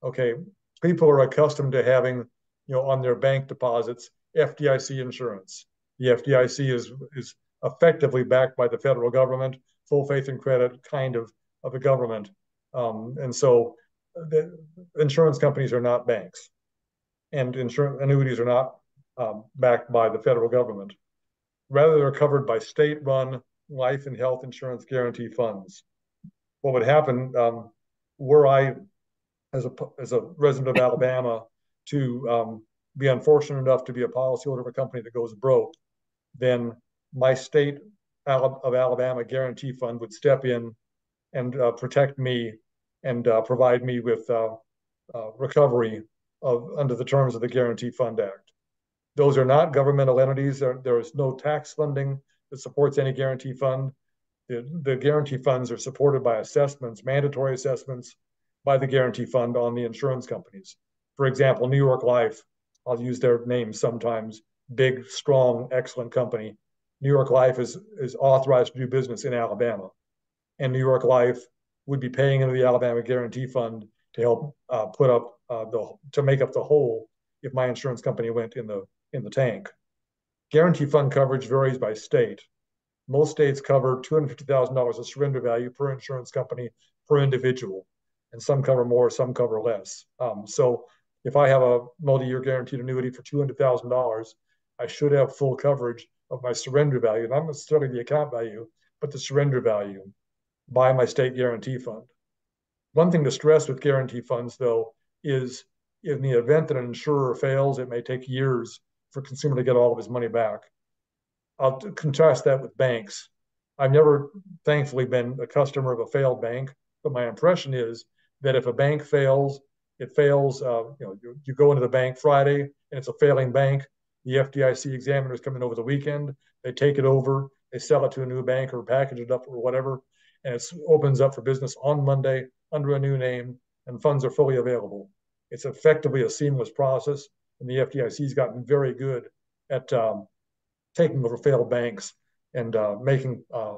Okay, people are accustomed to having, you know, on their bank deposits FDIC insurance. The FDIC is is effectively backed by the federal government, full faith and credit kind of of the government, um, and so the insurance companies are not banks, and insurance annuities are not um, backed by the federal government. Rather, they're covered by state run life and health insurance guarantee funds. What would happen um, were I, as a, as a resident of Alabama, to um, be unfortunate enough to be a policyholder of a company that goes broke, then my state of Alabama guarantee fund would step in and uh, protect me and uh, provide me with uh, uh, recovery of under the terms of the Guarantee Fund Act. Those are not governmental entities. There, there is no tax funding that supports any guarantee fund. The, the guarantee funds are supported by assessments, mandatory assessments by the guarantee fund on the insurance companies. For example, New York Life, I'll use their name sometimes, big, strong, excellent company. New York Life is, is authorized to do business in Alabama. And New York Life would be paying into the Alabama Guarantee Fund to help uh, put up uh, the to make up the hole if my insurance company went in the in the tank. Guarantee fund coverage varies by state. Most states cover $250,000 of surrender value per insurance company per individual, and some cover more, some cover less. Um, so if I have a multi-year guaranteed annuity for $200,000, I should have full coverage of my surrender value, not necessarily the account value, but the surrender value by my state guarantee fund. One thing to stress with guarantee funds, though, is in the event that an insurer fails, it may take years for consumer to get all of his money back. I'll contrast that with banks. I've never, thankfully, been a customer of a failed bank, but my impression is that if a bank fails, it fails. Uh, you know, you, you, go into the bank Friday and it's a failing bank. The FDIC examiners come in over the weekend. They take it over. They sell it to a new bank or package it up or whatever, and it opens up for business on Monday under a new name, and funds are fully available. It's effectively a seamless process, and the FDIC has gotten very good at um, taking over failed banks and uh, making uh,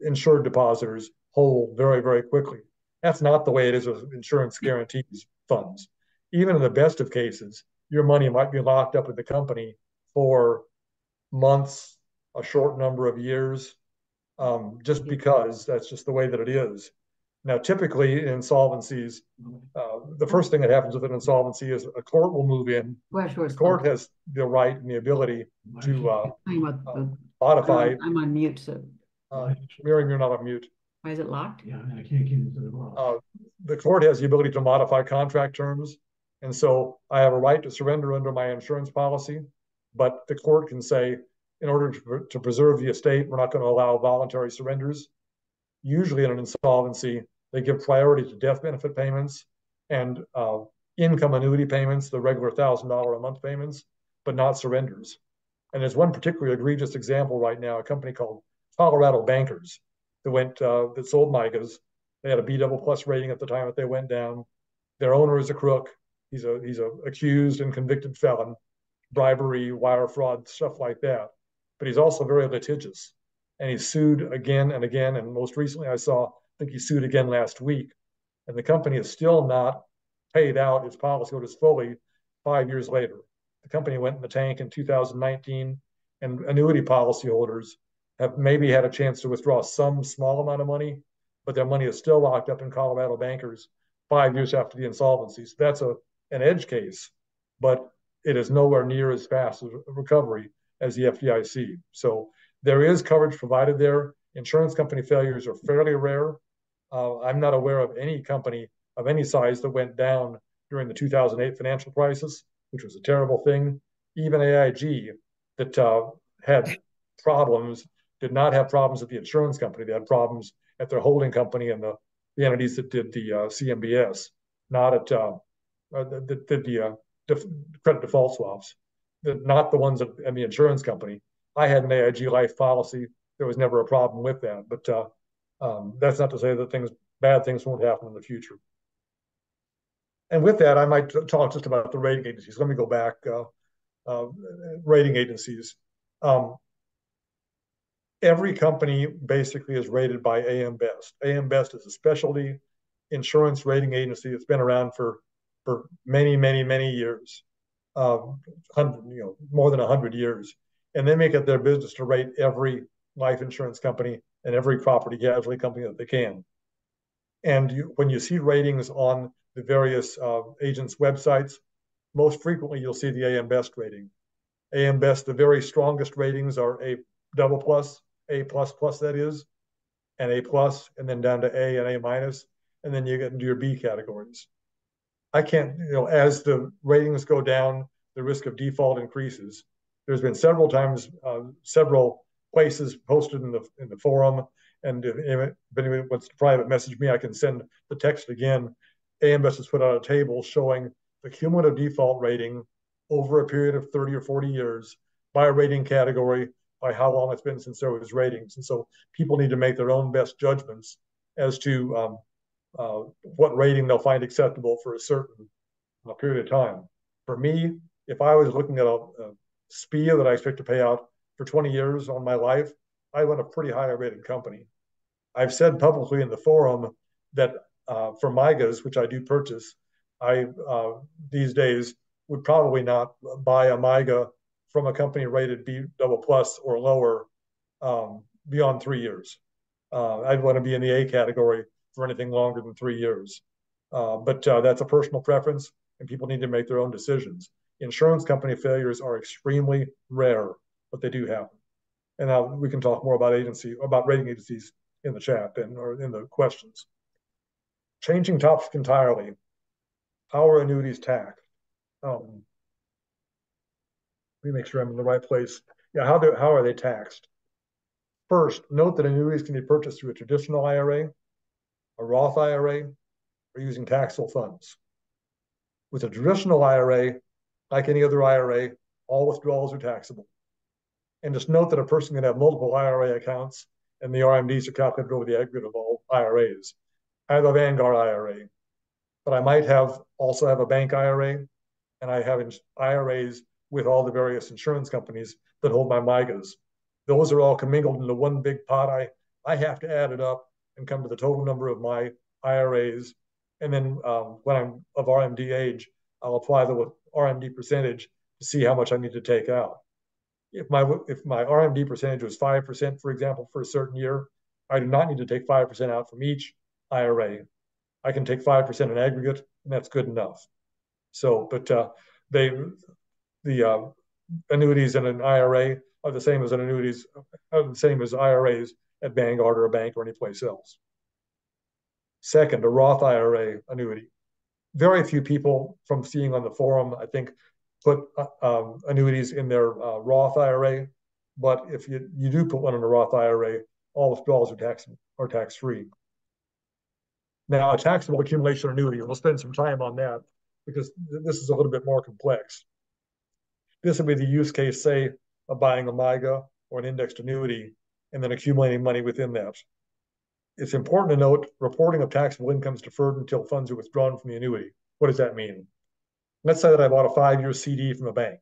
insured depositors whole very, very quickly. That's not the way it is with insurance guarantees funds. Even in the best of cases, your money might be locked up with the company for months, a short number of years, um, just because that's just the way that it is. Now, typically in insolvencies, uh, the first thing that happens with an insolvency is a court will move in. The court has the right and the ability to uh, uh, modify. I'm on mute, so. Uh, Miriam, you're not on mute. Why is it locked? Yeah, I can't get into the bar. Uh, the court has the ability to modify contract terms. And so I have a right to surrender under my insurance policy, but the court can say, in order to, to preserve the estate, we're not going to allow voluntary surrenders usually in an insolvency, they give priority to death benefit payments and uh, income annuity payments, the regular $1,000 a month payments, but not surrenders. And there's one particularly egregious example right now, a company called Colorado Bankers that went, uh, that sold MYGAs. They had a B double plus rating at the time that they went down. Their owner is a crook. He's a, he's a accused and convicted felon, bribery, wire fraud, stuff like that. But he's also very litigious and he's sued again and again. And most recently, I saw, I think he sued again last week, and the company is still not paid out its policyholders fully five years later. The company went in the tank in 2019, and annuity policyholders have maybe had a chance to withdraw some small amount of money, but their money is still locked up in Colorado bankers five years after the insolvency. So that's a an edge case, but it is nowhere near as fast as recovery as the FDIC. So there is coverage provided there. Insurance company failures are fairly rare. Uh, I'm not aware of any company of any size that went down during the 2008 financial crisis, which was a terrible thing. Even AIG, that uh, had problems, did not have problems at the insurance company. They had problems at their holding company and the, the entities that did the uh, CMBS, not at uh, uh, that did the uh, def- credit default swaps, not the ones at, at the insurance company. I had an AIG life policy. There was never a problem with that. But uh, um, that's not to say that things, bad things won't happen in the future. And with that, I might talk just about the rating agencies. Let me go back. Uh, rating agencies. Um, every company basically is rated by AM Best. AM Best is a specialty insurance rating agency that's been around for for many, many, many years, uh, hundred, you know, more than hundred years and they make it their business to rate every life insurance company and every property casualty company that they can. And you, when you see ratings on the various uh, agents' websites, most frequently you'll see the AM Best rating. AM Best, the very strongest ratings are A double plus, A plus plus that is, and A plus, and then down to A and A minus, and then you get into your B categories. I can't, you know, as the ratings go down, the risk of default increases. There's been several times, uh, several places posted in the in the forum, and if, if anyone wants to private message me, I can send the text again. AM Best has put out a table showing the cumulative default rating over a period of 30 or 40 years by rating category, by how long it's been since there was ratings. And so people need to make their own best judgments as to um, uh, what rating they'll find acceptable for a certain uh, period of time. For me, if I was looking at a, a SPIA that I expect to pay out for 20 years on my life, I want a pretty high rated company. I've said publicly in the forum that uh, for MYGAs, which I do purchase, I uh, these days would probably not buy a MYGA from a company rated B double plus or lower um, beyond three years. Uh, I'd want to be in the A category for anything longer than three years. Uh, but uh, that's a personal preference, and people need to make their own decisions. Insurance company failures are extremely rare, but they do happen. And now we can talk more about agency, about rating agencies in the chat and or in the questions. Changing topic entirely. How are annuities taxed? Um, me make sure I'm in the right place. Yeah, how do how are they taxed? First, note that annuities can be purchased through a traditional IRA, a Roth IRA, or using taxable funds. With a traditional IRA, like any other IRA, all withdrawals are taxable. And just note that a person can have multiple IRA accounts and the RMDs are calculated over the aggregate of all IRAs. I have a Vanguard IRA, but I might have also have a bank IRA and I have IRAs with all the various insurance companies that hold my MYGAs. Those are all commingled into one big pot. I, I have to add it up and come to the total number of my IRAs. And then um, when I'm of RMD age, I'll apply the RMD percentage to see how much I need to take out. If my if my RMD percentage was five percent, for example, for a certain year, I do not need to take five percent out from each IRA. I can take five percent in aggregate, and that's good enough. So, but uh, they the uh, annuities in an IRA are the same as an annuities, are the same as IRAs at Vanguard or a bank or any place else. Second, a Roth IRA annuity. Very few people from seeing on the forum, I think, put uh, um, annuities in their uh, Roth IRA. But if you, you do put one in a Roth IRA, all withdrawals are tax are tax free. Now, a taxable accumulation annuity, we'll spend some time on that because this is a little bit more complex. This would be the use case, say, of buying a MYGA or an indexed annuity and then accumulating money within that. It's important to note reporting of taxable income is deferred until funds are withdrawn from the annuity. What does that mean? Let's say that I bought a five-year CD from a bank.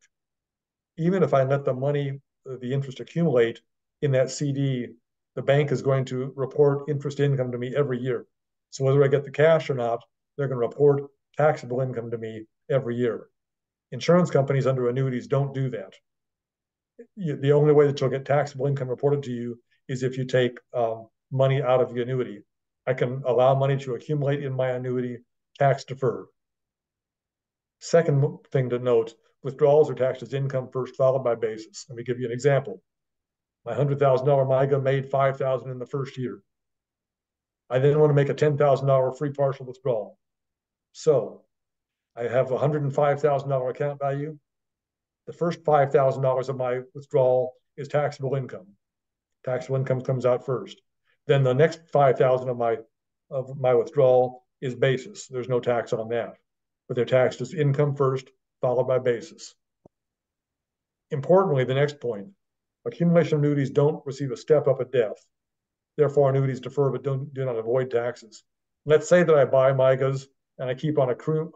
Even if I let the money, the interest accumulate in that CD, the bank is going to report interest income to me every year. So whether I get the cash or not, they're going to report taxable income to me every year. Insurance companies under annuities don't do that. You, the only way that you'll get taxable income reported to you is if you take um, money out of the annuity. I can allow money to accumulate in my annuity tax deferred. Second thing to note, withdrawals are taxed as income first, followed by basis. Let me give you an example. My $100,000 MYGA made 5000 in the first year. I then want to make a $10,000 free partial withdrawal. So I have a $105,000 account value. The first $5,000 of my withdrawal is taxable income. Taxable income comes out first. Then the next 5,000 of my of my withdrawal is basis. There's no tax on that. But they're taxed as income first, followed by basis. Importantly, the next point, accumulation annuities don't receive a step up at death. Therefore, annuities defer but don't, do not avoid taxes. Let's say that I buy MYGAs and I keep on accruing,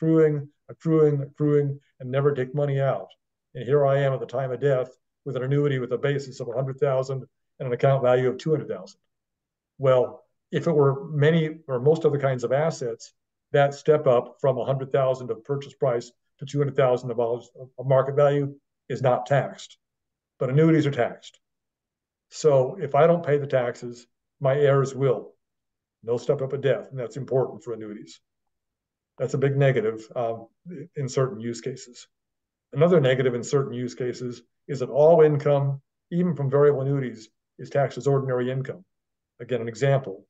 accruing, accruing, accruing, and never take money out. And here I am at the time of death with an annuity with a basis of 100,000 and an account value of 200,000. Well, if it were many or most other kinds of assets, that step up from 100,000 of purchase price to 200,000 of market value is not taxed, but annuities are taxed. So if I don't pay the taxes, my heirs will. No step up at death, and that's important for annuities. That's a big negative um, in certain use cases. Another negative in certain use cases is that all income, even from variable annuities, is taxed as ordinary income. Again, an example.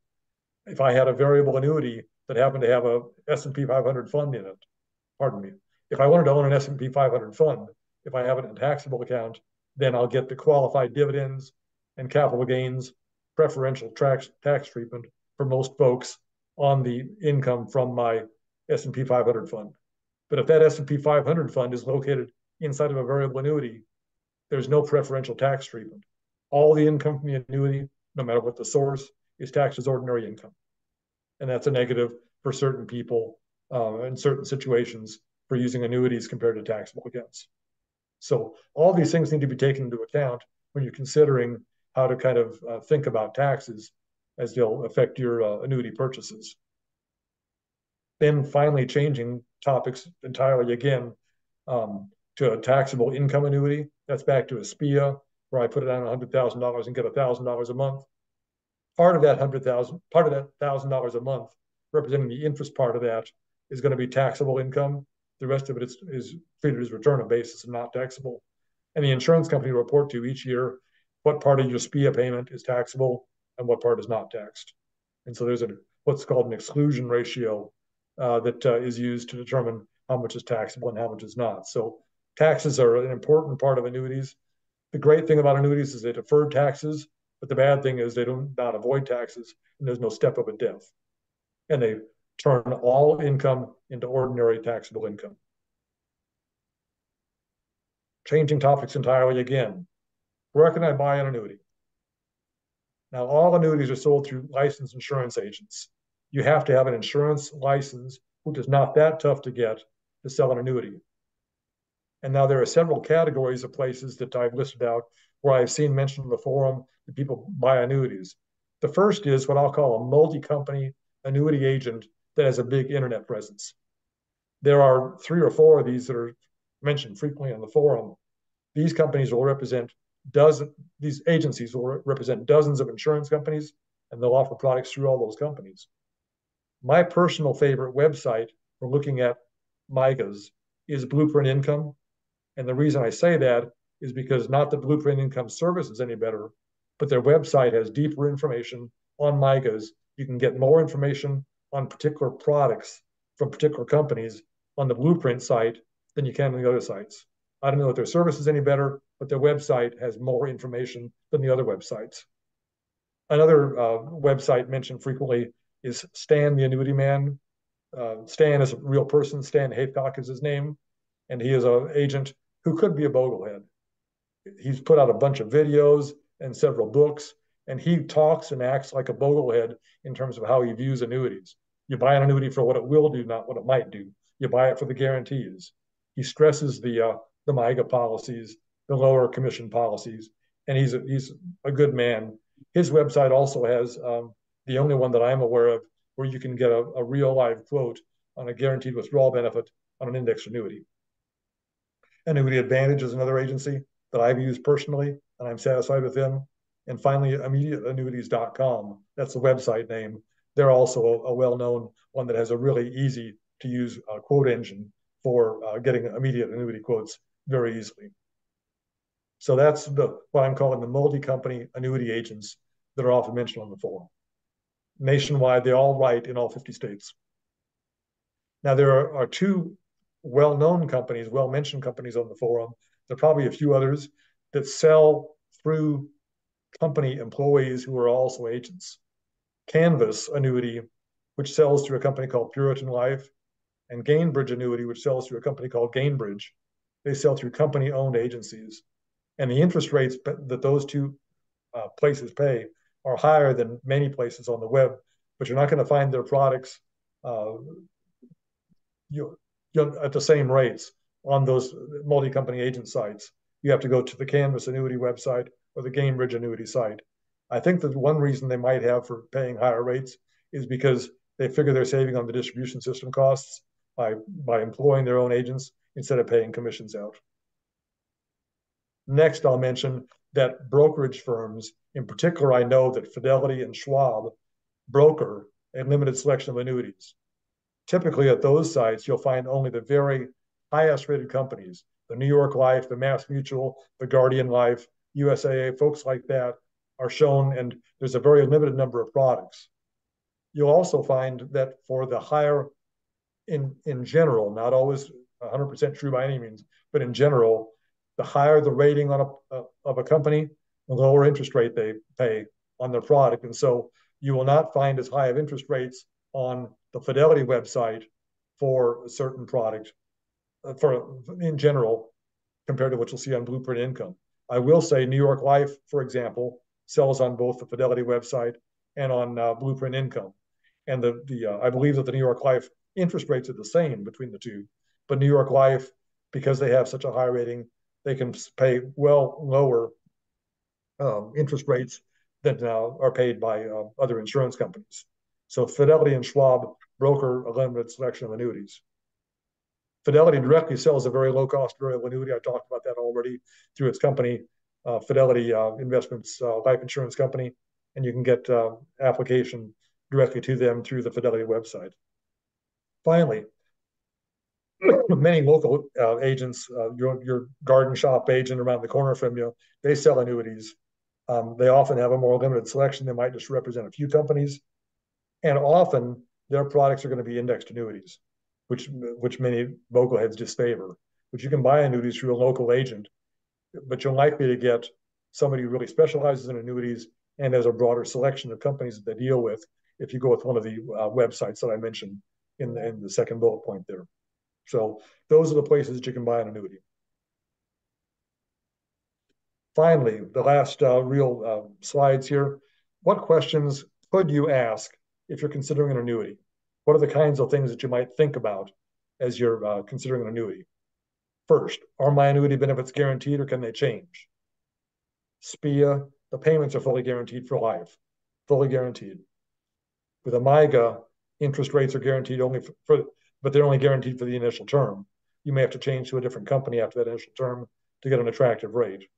If I had a variable annuity that happened to have a S&P 500 fund in it, pardon me, If I wanted to own an S&P 500 fund, if I have it in a taxable account, then I'll get the qualified dividends and capital gains preferential tax, tax treatment for most folks on the income from my S&P 500 fund. But if that S&P 500 fund is located inside of a variable annuity, there's no preferential tax treatment. All the income from the annuity, no matter what the source, is taxed as ordinary income. And that's a negative for certain people uh, in certain situations for using annuities compared to taxable accounts. So all these things need to be taken into account when you're considering how to kind of uh, think about taxes as they'll affect your uh, annuity purchases. Then finally changing topics entirely again um, to a taxable income annuity. That's back to a SPIA where I put it on $100,000 and get $1,000 a month. Part of that 100,000, part of that $1,000 a month, representing the interest part of that, is going to be taxable income. The rest of it is, is treated as return of basis and not taxable. And the insurance company will report to you each year what part of your SPIA payment is taxable and what part is not taxed. And so there's a what's called an exclusion ratio uh, that uh, is used to determine how much is taxable and how much is not. So taxes are an important part of annuities. The great thing about annuities is they defer taxes, but the bad thing is they do not not avoid taxes and there's no step up at death. And they turn all income into ordinary taxable income. Changing topics entirely again. Where can I buy an annuity? Now, all annuities are sold through licensed insurance agents. You have to have an insurance license, which is not that tough to get to sell an annuity. And now there are several categories of places that I've listed out where I've seen mentioned in the forum that people buy annuities. The first is what I'll call a multi-company annuity agent that has a big internet presence. There are three or four of these that are mentioned frequently on the forum. These companies will represent dozen, these agencies will re represent dozens of insurance companies and they'll offer products through all those companies. My personal favorite website for looking at MYGAs is Blueprint Income. And the reason I say that is because not that Blueprint Income service is any better, but their website has deeper information on MYGAs. You can get more information on particular products from particular companies on the Blueprint site than you can on the other sites. I don't know if their service is any better, but their website has more information than the other websites. Another uh, website mentioned frequently is Stan the Annuity Man. Uh, Stan is a real person. Stan Haithcock is his name, and he is an agent who could be a boglehead. He's put out a bunch of videos and several books, and he talks and acts like a boglehead in terms of how he views annuities. You buy an annuity for what it will do, not what it might do. You buy it for the guarantees. He stresses the uh, the MYGA policies, the lower commission policies, and he's a, he's a good man. His website also has um, the only one that I'm aware of where you can get a, a real live quote on a guaranteed withdrawal benefit on an index annuity. Annuity Advantage is another agency that I've used personally, and I'm satisfied with them. And finally, immediateannuities.com. That's the website name. They're also a, a well-known one that has a really easy to use uh, quote engine for uh, getting immediate annuity quotes very easily. So that's the what I'm calling the multi-company annuity agents that are often mentioned on the forum. Nationwide, they all write in all 50 states. Now there are, are two well-known companies, well-mentioned companies on the forum. There are probably a few others that sell through company employees who are also agents. Canvas Annuity, which sells through a company called Puritan Life, and Gainbridge Annuity, which sells through a company called Gainbridge, they sell through company owned agencies. And the interest rates that those two uh, places pay are higher than many places on the web, but you're not going to find their products uh, you, at the same rates on those multi company agent sites. You have to go to the Canvas annuity website or the Gainbridge annuity site. I think that one reason they might have for paying higher rates is because they figure they're saving on the distribution system costs by, by employing their own agents instead of paying commissions out. Next, I'll mention that brokerage firms, in particular, I know that Fidelity and Schwab broker a limited selection of annuities. Typically, at those sites, you'll find only the very highest rated companies the New York Life, the Mass Mutual, the Guardian Life, USAA, folks like that are shown, and there's a very limited number of products. You'll also find that for the higher, in, in general, not always 100% true by any means, but in general, the higher the rating on a, of a company, the lower interest rate they pay on their product. And so you will not find as high of interest rates on the Fidelity website for a certain product uh, for in general compared to what you'll see on Blueprint Income. I will say New York Life, for example, sells on both the Fidelity website and on uh, Blueprint Income. And the the uh, I believe that the New York Life interest rates are the same between the two, but New York Life, because they have such a high rating, they can pay well lower um, interest rates than uh, are paid by uh, other insurance companies. So Fidelity and Schwab broker a limited selection of annuities. Fidelity directly sells a very low-cost variable annuity. I talked about that already through its company, uh, Fidelity uh, Investments uh, Life Insurance Company, and you can get uh, application directly to them through the Fidelity website. Finally, many local uh, agents, uh, your, your garden shop agent around the corner from you, they sell annuities. Um, they often have a more limited selection. They might just represent a few companies. And often their products are going to be indexed annuities, which, which many Bogleheads disfavor. But you can buy annuities through a local agent, but you're likely to get somebody who really specializes in annuities and has a broader selection of companies that they deal with if you go with one of the uh, websites that I mentioned in the, in the second bullet point there. So those are the places that you can buy an annuity. Finally, the last uh, real uh, slides here. What questions could you ask if you're considering an annuity? What are the kinds of things that you might think about as you're uh, considering an annuity? First, are my annuity benefits guaranteed or can they change? SPIA, the payments are fully guaranteed for life, fully guaranteed. With a MYGA, interest rates are guaranteed only for, for, but they're only guaranteed for the initial term. You may have to change to a different company after that initial term to get an attractive rate.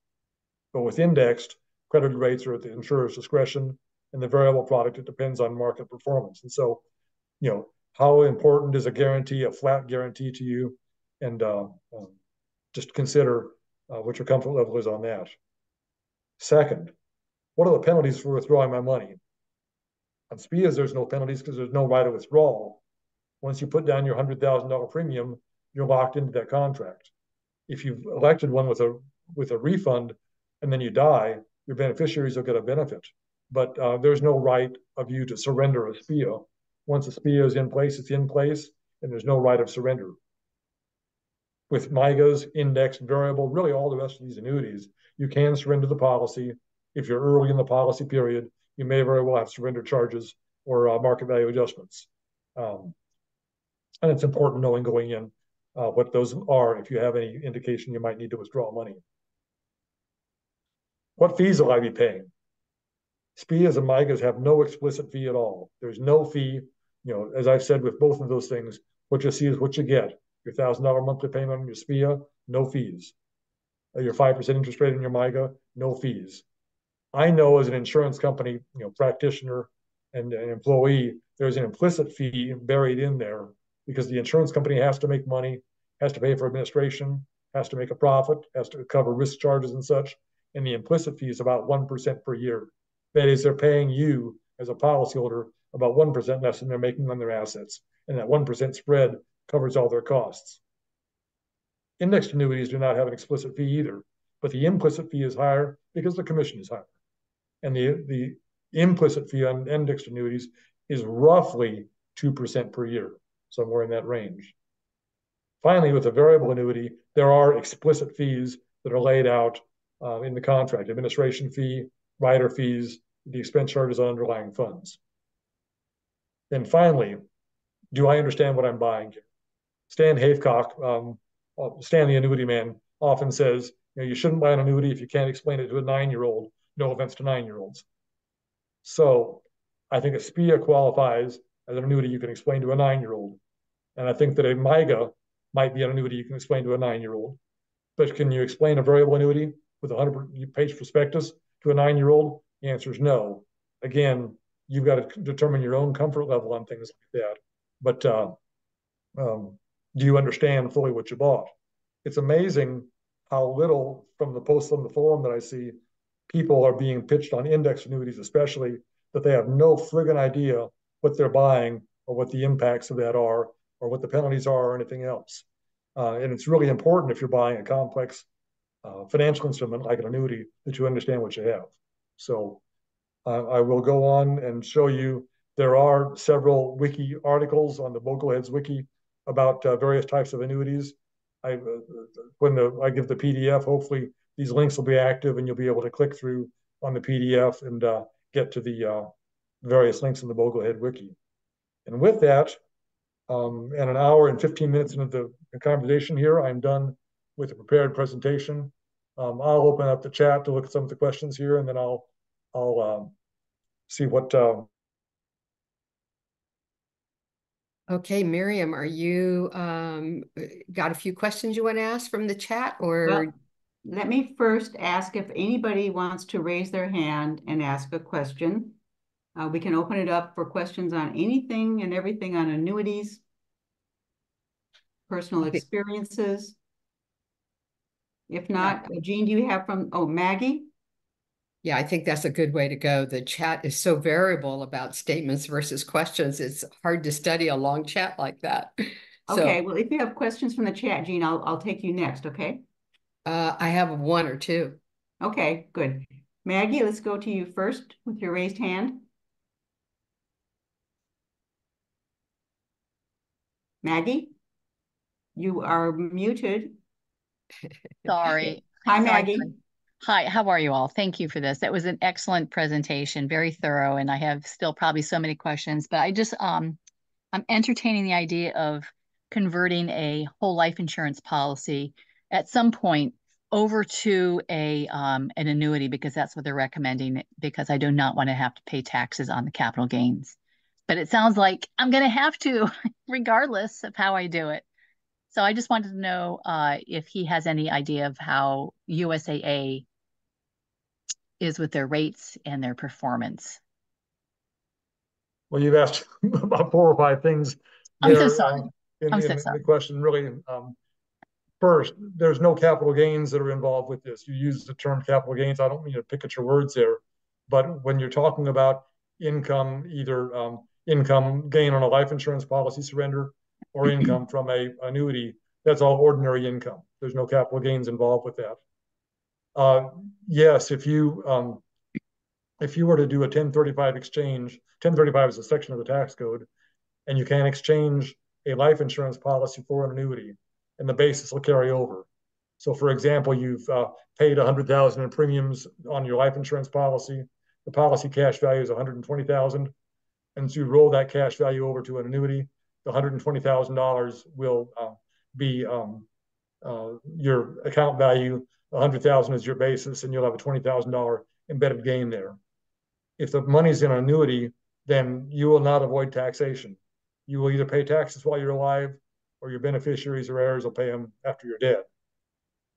But with indexed, credited rates are at the insurer's discretion, and the variable product, it depends on market performance. And so, you know, how important is a guarantee, a flat guarantee to you? And uh, um, just consider uh, what your comfort level is on that. Second, what are the penalties for withdrawing my money? On SPIAs, there's no penalties because there's no right of withdrawal. Once you put down your $100,000 premium, you're locked into that contract. If you've elected one with a with a refund and then you die, your beneficiaries will get a benefit. But uh, there's no right of you to surrender a SPIA. Once a SPIA is in place, it's in place, and there's no right of surrender. With MYGAs, indexed, variable, really all the rest of these annuities, you can surrender the policy. If you're early in the policy period, you may very well have surrender charges or uh, market value adjustments. Um, and it's important knowing going in uh, what those are if you have any indication you might need to withdraw money. What fees will I be paying? SPIAs and MYGAs have no explicit fee at all. There's no fee. You know, as I've said with both of those things, what you see is what you get. Your thousand dollar monthly payment on your SPIA, no fees. Uh, your five percent interest rate on your MYGA, no fees. I know as an insurance company, you know, practitioner and an employee, there's an implicit fee buried in there because the insurance company has to make money, has to pay for administration, has to make a profit, has to cover risk charges and such. And the implicit fee is about 1% per year. That is, they're paying you as a policyholder about 1% less than they're making on their assets. And that 1% spread covers all their costs. Indexed annuities do not have an explicit fee either, but the implicit fee is higher because the commission is higher and the, the implicit fee on indexed annuities is roughly 2% per year, somewhere in that range. Finally, with a variable annuity, there are explicit fees that are laid out uh, in the contract, administration fee, rider fees, the expense charges on underlying funds. Then finally, do I understand what I'm buying here? Stan Haithcock, um, uh, Stan the annuity man, often says, you know, you shouldn't buy an annuity if you can't explain it to a nine-year-old no offense to nine-year-olds. So I think a SPIA qualifies as an annuity you can explain to a nine-year-old. And I think that a MYGA might be an annuity you can explain to a nine-year-old. But can you explain a variable annuity with a 100-page prospectus to a nine-year-old? The answer is no. Again, you've got to determine your own comfort level on things like that. But uh, um, do you understand fully what you bought? It's amazing how little from the posts on the forum that I see people are being pitched on index annuities, especially that they have no friggin' idea what they're buying or what the impacts of that are or what the penalties are or anything else. Uh, and it's really important if you're buying a complex uh, financial instrument like an annuity that you understand what you have. So uh, I will go on and show you there are several wiki articles on the Bogleheads wiki about uh, various types of annuities. I, uh, when the, I give the PDF, hopefully these links will be active and you'll be able to click through on the PDF and uh, get to the various links in the Boglehead wiki. And with that, um, and an hour and 15 minutes into the conversation here, I'm done with the prepared presentation. Um, I'll open up the chat to look at some of the questions here, and then I'll I'll um, see what. Uh... Okay, Miriam, are you um, got a few questions you want to ask from the chat, or? Well, let me first ask if anybody wants to raise their hand and ask a question. Uh, we can open it up for questions on anything and everything on annuities, personal experiences. If not, yeah. Jean, do you have from, oh, Maggie? Yeah, I think that's a good way to go. The chat is so variable about statements versus questions. It's hard to study a long chat like that. Okay, well, if you have questions from the chat, Jean, I'll, I'll take you next, okay? Uh, I have one or two. Okay, good. Maggie, let's go to you first with your raised hand. Maggie, you are muted. Sorry. Hi, Maggie. Hi, how are you all? Thank you for this. That was an excellent presentation, very thorough, and I have still probably so many questions, but I just um I'm entertaining the idea of converting a whole life insurance policy at some point over to a um, an annuity because that's what they're recommending because I do not want to have to pay taxes on the capital gains. But it sounds like I'm going to have to regardless of how I do it. So I just wanted to know uh, if he has any idea of how USAA is with their rates and their performance. Well, you've asked about four or five things. I'm so sorry. Uh, in, I'm so sorry. The question really, um, first, there's no capital gains that are involved with this. You use the term capital gains. I don't mean to pick at your words there, but when you're talking about income, either um, income gain on a life insurance policy surrender or income from a annuity, that's all ordinary income. There's no capital gains involved with that. Uh, yes, if you um, if you were to do a 1035 exchange, 1035 is a section of the tax code, and you can exchange a life insurance policy for an annuity, and the basis will carry over. So, for example, you've uh, paid 100,000 in premiums on your life insurance policy. The policy cash value is 120,000, and so you roll that cash value over to an annuity. The $120,000 will uh, be um, uh, your account value 100,000 is your basis and you'll have a $20,000 embedded gain there. If the money's in an annuity, then you will not avoid taxation. You will either pay taxes while you're alive or your beneficiaries or heirs will pay them after you're dead.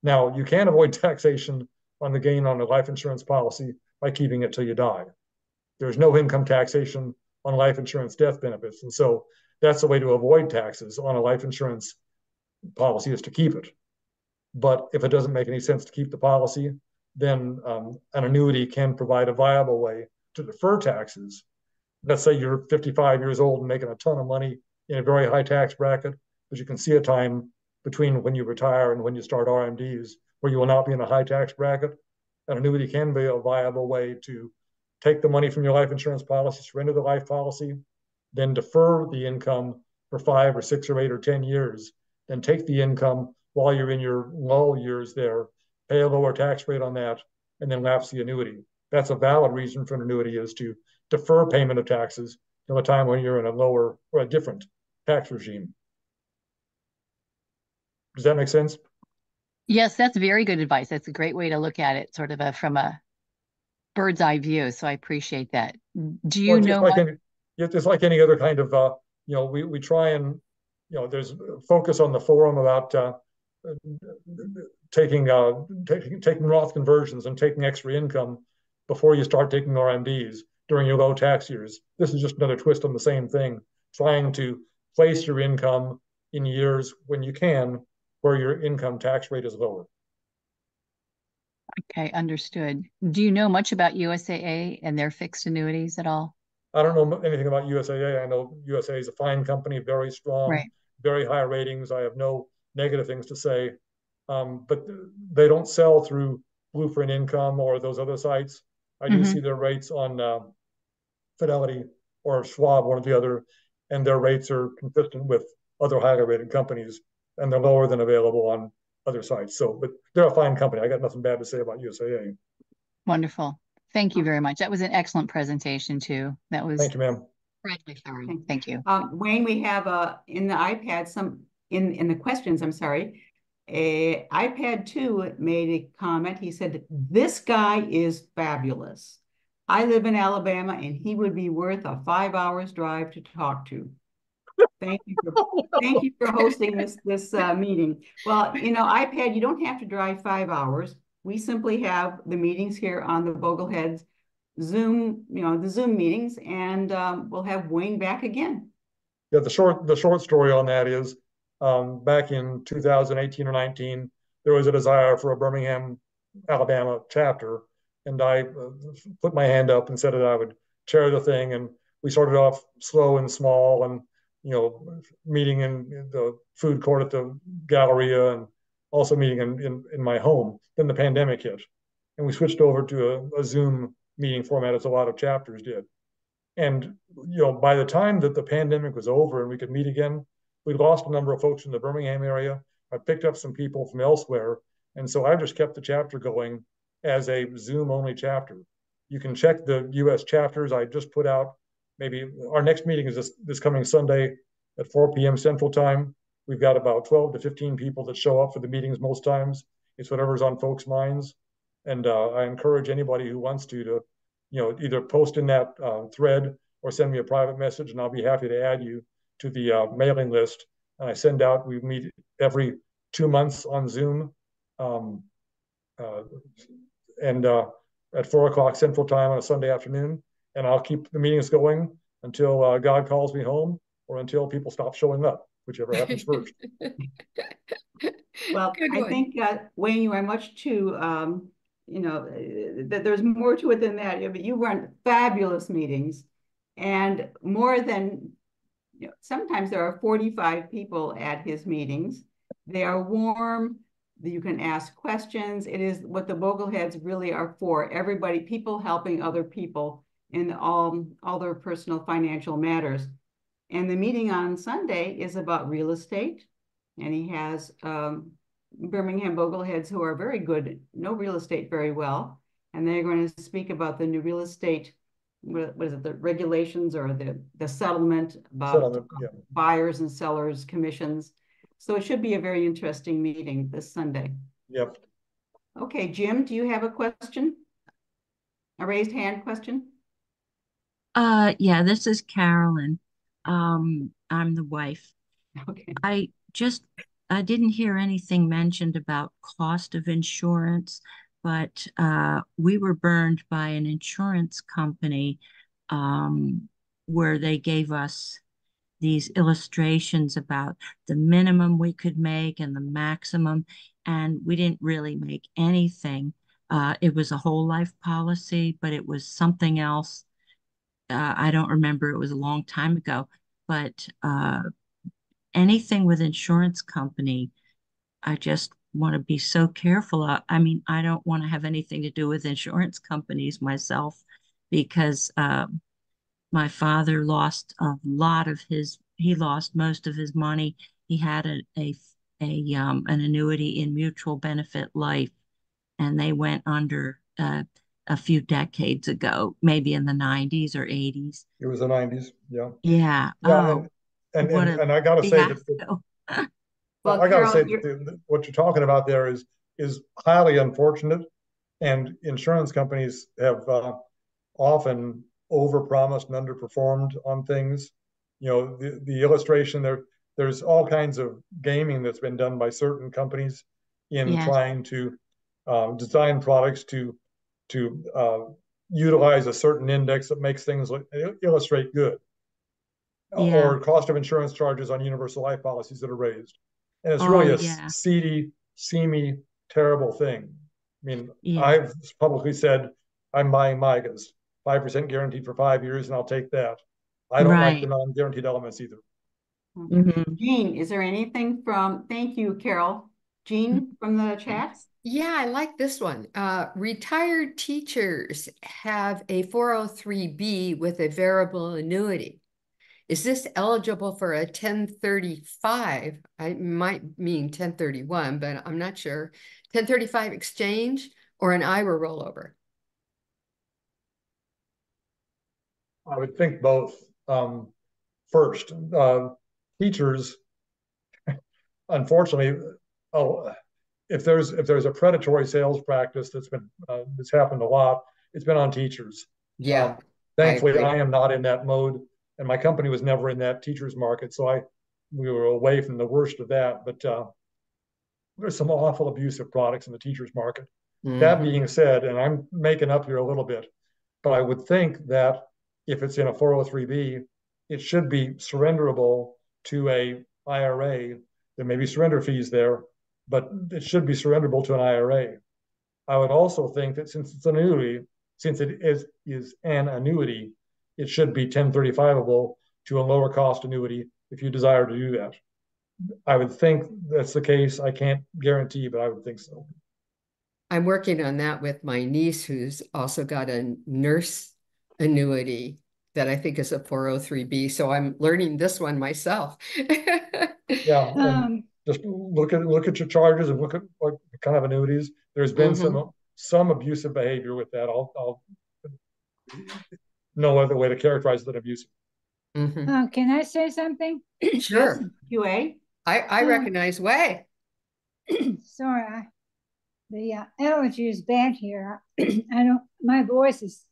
Now, you can avoid taxation on the gain on a life insurance policy by keeping it till you die. There's no income taxation on life insurance death benefits. And so that's the way to avoid taxes on a life insurance policy is to keep it. But if it doesn't make any sense to keep the policy, then um, an annuity can provide a viable way to defer taxes. Let's say you're 55 years old and making a ton of money in a very high tax bracket, but you can see a time between when you retire and when you start RMDs where you will not be in a high tax bracket. An annuity can be a viable way to take the money from your life insurance policy, surrender the life policy, then defer the income for five or six or eight or 10 years, then take the income while you're in your lull years there, pay a lower tax rate on that, and then lapse the annuity. That's a valid reason for an annuity is to defer payment of taxes till a time when you're in a lower or a different tax regime. Does that make sense? Yes, that's very good advice. That's a great way to look at it, sort of a from a bird's eye view. So I appreciate that. Do you well, know? Like any, it's like any other kind of, uh, you know, we we try and, you know, there's focus on the forum about uh, taking uh, taking taking Roth conversions and taking extra income before you start taking RMDs during your low tax years. This is just another twist on the same thing, trying to place your income in years when you can where your income tax rate is lower. Okay, understood. Do you know much about USAA and their fixed annuities at all? I don't know anything about USAA. I know USAA is a fine company, very strong, right. very high ratings. I have no negative things to say. Um, but they don't sell through Blueprint Income or those other sites. I do mm-hmm. see their rates on uh, Fidelity or Schwab, one or the other, and their rates are consistent with other highly rated companies, and they're lower than available on other sites. So, but they're a fine company. I got nothing bad to say about USAA. Wonderful. Thank you very much. That was an excellent presentation too. That was. Thank you, ma'am. Frankly, sorry. Thank you. Um, Wayne, we have uh, in the iPad some in in the questions. I'm sorry. A iPad two made a comment. He said, "This guy is fabulous. I live in Alabama, and he would be worth a five hours drive to talk to." Thank you for thank you for hosting this this uh, meeting. Well, you know, iPad, you don't have to drive five hours. We simply have the meetings here on the Bogleheads Zoom, you know, the Zoom meetings, and um, we'll have Wayne back again. Yeah, the short the short story on that is um, back in 2018 or 19, there was a desire for a Birmingham, Alabama chapter, and I uh, put my hand up and said that I would chair the thing. And we started off slow and small, and you know, meeting in the food court at the Galleria, and also meeting in, in, in my home. Then the pandemic hit, and we switched over to a, a Zoom meeting format as a lot of chapters did. And you know, by the time that the pandemic was over and we could meet again, we lost a number of folks in the Birmingham area. I picked up some people from elsewhere, and so I just kept the chapter going as a Zoom only chapter. You can check the U.S. chapters. I just put out maybe our next meeting is this, this coming Sunday at 4 p.m. Central Time. We've got about 12 to 15 people that show up for the meetings most times. It's whatever's on folks' minds. And uh, I encourage anybody who wants to to, you know, either post in that uh, thread or send me a private message, and I'll be happy to add you to the uh, mailing list. And I send out. We meet every two months on Zoom, um, uh, and uh, at four o'clock Central Time on a Sunday afternoon. And I'll keep the meetings going until uh, God calls me home or until people stop showing up, whichever happens first. well, I think uh, Wayne, you are much too um, you know, that there's more to it than that. But you run fabulous meetings and more than, you know, sometimes there are 45 people at his meetings. They are warm. You can ask questions. It is what the Bogleheads really are for. Everybody, people helping other people in all, all their personal financial matters. And the meeting on Sunday is about real estate. And he has um, Birmingham Bogleheads who are very good, know real estate very well, and they're going to speak about the new real estate, what, what is it, the regulations or the, the settlement about settlement, yeah. buyers and sellers commissions. So it should be a very interesting meeting this Sunday. Yep. Okay, Jim, do you have a question? A raised hand question? Uh, yeah, this is Carolyn. Um, I'm the wife. Okay. I just I didn't hear anything mentioned about cost of insurance, but uh, we were burned by an insurance company um, where they gave us these illustrations about the minimum we could make and the maximum, and we didn't really make anything. Uh, it was a whole life policy, but it was something else. Uh, I don't remember. It was a long time ago, but uh, anything with insurance company, I just want to be so careful. I mean, I don't want to have anything to do with insurance companies myself because um, my father lost a lot of his, he lost most of his money. He had a, a, a um, an annuity in mutual benefit life and they went under uh, a few decades ago, maybe in the 90s or 80s. It was the 90s, yeah. Yeah. yeah oh, and and, and, I gotta say that the, well, I gotta say that the, what you're talking about there is is highly unfortunate, and insurance companies have uh, often overpromised and underperformed on things. You know, the, the illustration there, there's all kinds of gaming that's been done by certain companies in yes. trying to uh, design products to to uh, utilize a certain index that makes things look, illustrate good yeah. or cost of insurance charges on universal life policies that are raised. And it's oh, really a yeah. seedy, seamy, terrible thing. I mean, yeah. I've publicly said I'm buying MYGAs, 5% guaranteed for five years, and I'll take that. I don't right. like the non guaranteed elements either. Mm -hmm. Jean, is there anything from, thank you, Carol. Jean from the chat? Yeah, I like this one. Uh, retired teachers have a 403B with a variable annuity. Is this eligible for a 1035? I might mean 1031, but I'm not sure. 1035 exchange or an IRA rollover? I would think both. Um, first, uh, teachers, unfortunately, oh, if there's if there's a predatory sales practice that's been uh, that's happened a lot, it's been on teachers. Yeah. Um, thankfully, I, I, am not in that mode, and my company was never in that teachers market, so I we were away from the worst of that. But uh, there's some awful abusive products in the teachers market. Mm. That being said, and I'm making up here a little bit, but I would think that if it's in a 403b, it should be surrenderable to a IRA. There may be surrender fees there, but it should be surrenderable to an IRA. I would also think that since it's an annuity, since it is, is an annuity, it should be 1035able to a lower cost annuity if you desire to do that. I would think that's the case. I can't guarantee, but I would think so. I'm working on that with my niece, who's also got a nurse annuity that I think is a 403b. So I'm learning this one myself. yeah. Um, just look at look at your charges and look at what kind of annuities. There's been mm-hmm. some some abusive behavior with that. I'll, I'll no other way to characterize it than abusive. Mm-hmm. Uh, can I say something? sure. QA. I I uh, recognize way. Sorry, the uh, allergy is bad here. I don't. My voice is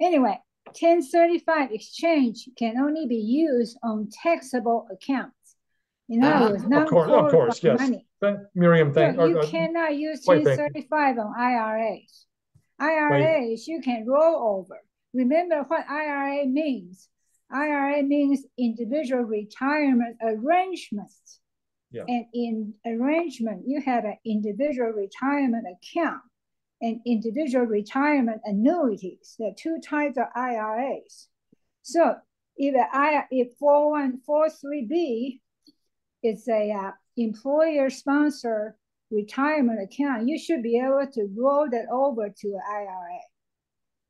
anyway. 1035 exchange can only be used on taxable accounts. In other uh, words, not of course, of course, yes. Money. Miriam, thank so you. Uh, cannot use 1035 on IRAs. IRAs wait. you can roll over. Remember what IRA means. IRA means individual retirement arrangement. Yeah. And in arrangement, you have an individual retirement account and individual retirement annuities. There are two types of IRAs. So if I if 4143B is a uh, employer sponsor retirement account, you should be able to roll that over to an IRA.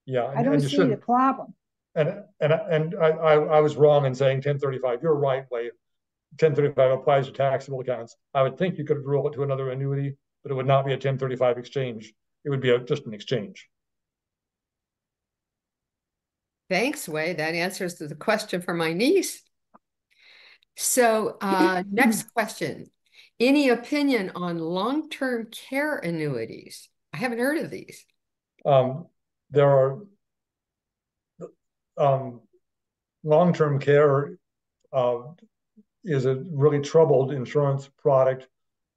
Yeah, and, I don't see the problem. And and and I, I, I was wrong in saying 1035. You're right, Wade. 1035 applies to taxable accounts. I would think you could roll it to another annuity, but it would not be a 1035 exchange. It would be a, just an exchange. Thanks, Wade. That answers the question for my niece. So uh, next question. Any opinion on long-term care annuities? I haven't heard of these. Um, there are um, long-term care uh, is a really troubled insurance product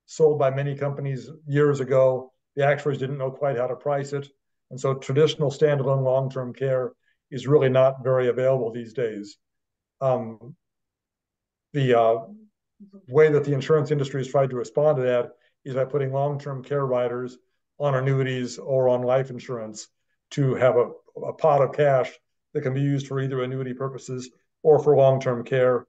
sold by many companies years ago. The actuaries didn't know quite how to price it. And so traditional standalone long-term care is really not very available these days. Um, the uh, way that the insurance industry has tried to respond to that is by putting long-term care riders on annuities or on life insurance to have a, a pot of cash that can be used for either annuity purposes or for long-term care.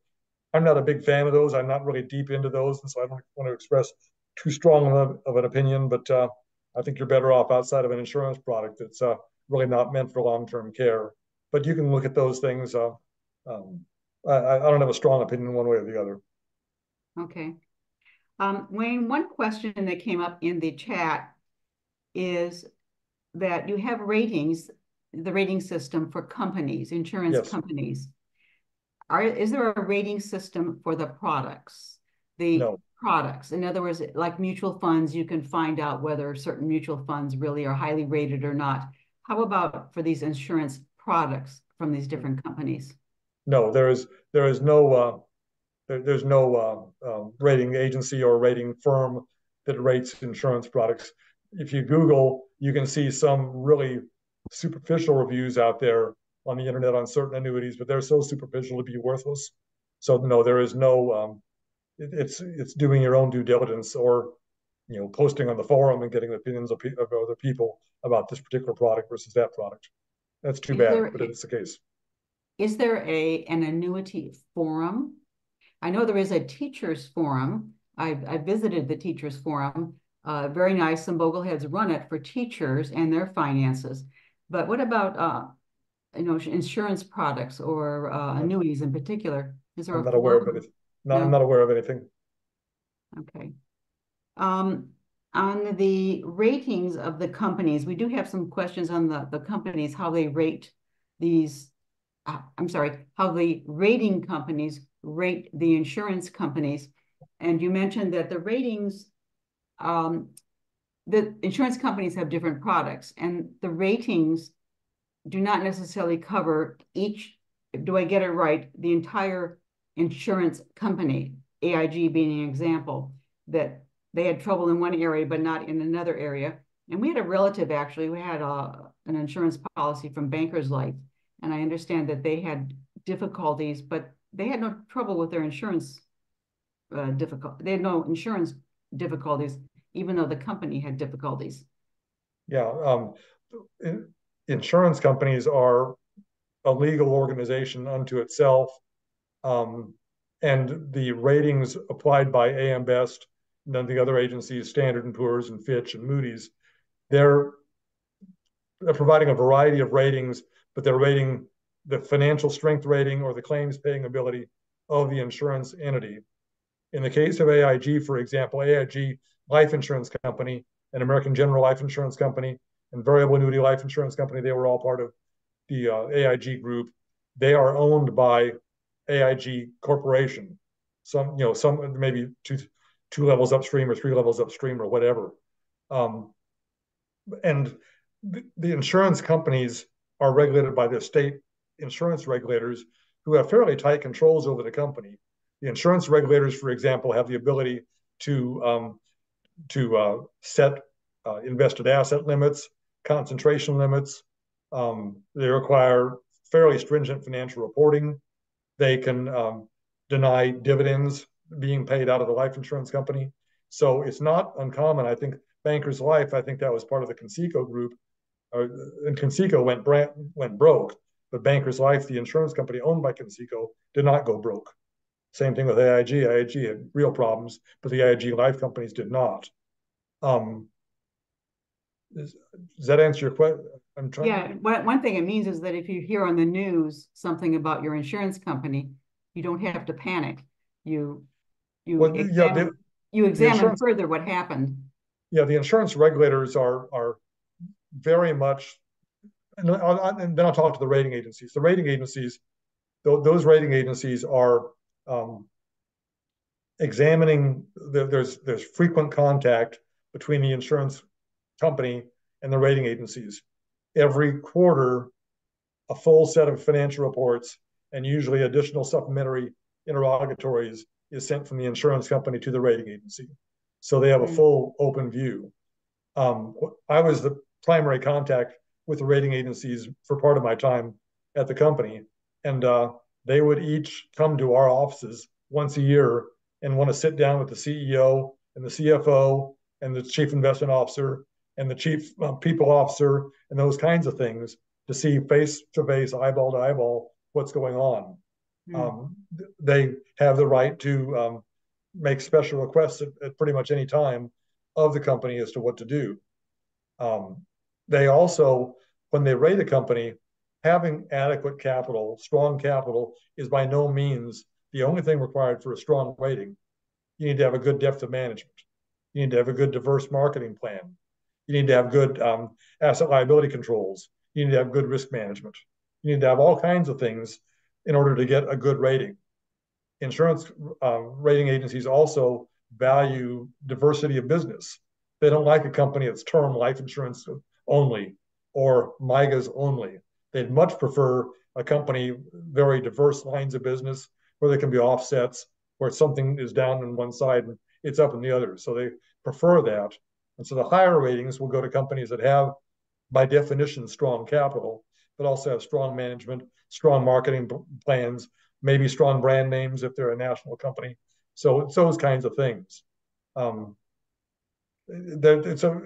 I'm not a big fan of those. I'm not really deep into those, and so I don't want to express too strong of, of an opinion. But uh, I think you're better off outside of an insurance product that's uh, really not meant for long-term care. But you can look at those things. Uh, um, I, I don't have a strong opinion one way or the other. Okay. Um, Wayne, one question that came up in the chat is that you have ratings, the rating system for companies, insurance yes. companies. Are, is there a rating system for the products? The no. products. In other words, like mutual funds, you can find out whether certain mutual funds really are highly rated or not. How about for these insurance products from these different companies? No, there is there is no uh, there, there's no uh, uh, rating agency or rating firm that rates insurance products. If you Google, you can see some really superficial reviews out there on the internet on certain annuities, but they're so superficial to be worthless. So no, there is no. Um, it, it's it's doing your own due diligence or you know posting on the forum and getting the opinions of, of other people about this particular product versus that product. That's too bad, but it's the case is there a an annuity forum? I know there is a teachers forum. I, I visited the teachers forum. Uh, very nice. Some Bogleheads run it for teachers and their finances. But what about uh, you know insurance products or uh, annuities in particular? Is there? I'm not aware of anything. No, no, I'm not aware of anything. Okay. Um, on the ratings of the companies, we do have some questions on the, the companies, how they rate these, uh, I'm sorry, how the rating companies rate the insurance companies. And you mentioned that the ratings, um, the insurance companies have different products and the ratings do not necessarily cover each, do I get it right, the entire insurance company, AIG being an example, that they had trouble in one area, but not in another area. And we had a relative, actually, we had a, uh, an insurance policy from Bankers Life. And I understand that they had difficulties, but they had no trouble with their insurance uh, difficult. They had no insurance difficulties, even though the company had difficulties. Yeah, um, insurance companies are a legal organization unto itself, um, and the ratings applied by AM Best none of the other agencies, Standard and Poor's and Fitch and Moody's, they're, they're providing a variety of ratings, but they're rating the financial strength rating or the claims paying ability of the insurance entity. In the case of AIG, for example, AIG Life Insurance Company, and American General Life Insurance Company, and Variable Annuity Life Insurance Company, they were all part of the uh, AIG group. They are owned by AIG Corporation. Some, you know, some maybe two, two levels upstream or three levels upstream or whatever. Um, and the, the insurance companies are regulated by the state insurance regulators who have fairly tight controls over the company. The insurance regulators, for example, have the ability to um, to uh, set uh, invested asset limits, concentration limits. Um, they require fairly stringent financial reporting. They can um, deny dividends being paid out of the life insurance company. So it's not uncommon. I think Bankers Life, I think that was part of the Conseco group, uh, and Conseco went brand, went broke, but Bankers Life, the insurance company owned by Conseco, did not go broke. Same thing with AIG. AIG had real problems, but the AIG life companies did not. Um, does, does that answer your question? I'm trying. Yeah, to... one thing it means is that if you hear on the news something about your insurance company, you don't have to panic. You you well, examine, yeah, the, you examine further what happened. Yeah, the insurance regulators are are very much, and, and then I'll talk to the rating agencies. The rating agencies, those rating agencies are um, examining. The, there's there's frequent contact between the insurance company and the rating agencies. Every quarter, a full set of financial reports and usually additional supplementary interrogatories is sent from the insurance company to the rating agency. So they have a hmm. full open view. Um, I was the primary contact with the rating agencies for part of my time at the company. And uh, they would each come to our offices once a year and want to sit down with the CEO and the CFO and the chief investment officer and the chief uh, people officer and those kinds of things to see face to face, eyeball to eyeball, what's going on. Mm. Um, they have the right to um, make special requests at, at, pretty much any time of the company as to what to do. Um, they also, when they rate a company, having adequate capital, strong capital, is by no means the only thing required for a strong rating. You need to have a good depth of management. You need to have a good diverse marketing plan. You need to have good um, asset liability controls. You need to have good risk management. You need to have all kinds of things in order to get a good rating. Insurance uh, rating agencies also value diversity of business. They don't like a company that's term life insurance only or MYGAs only. They'd much prefer a company very diverse lines of business where there can be offsets, where something is down on one side and it's up in the other. So they prefer that. And so the higher ratings will go to companies that have, by definition, strong capital, but also have strong management strong marketing plans, maybe strong brand names if they're a national company. So it's those kinds of things. Um, it's a,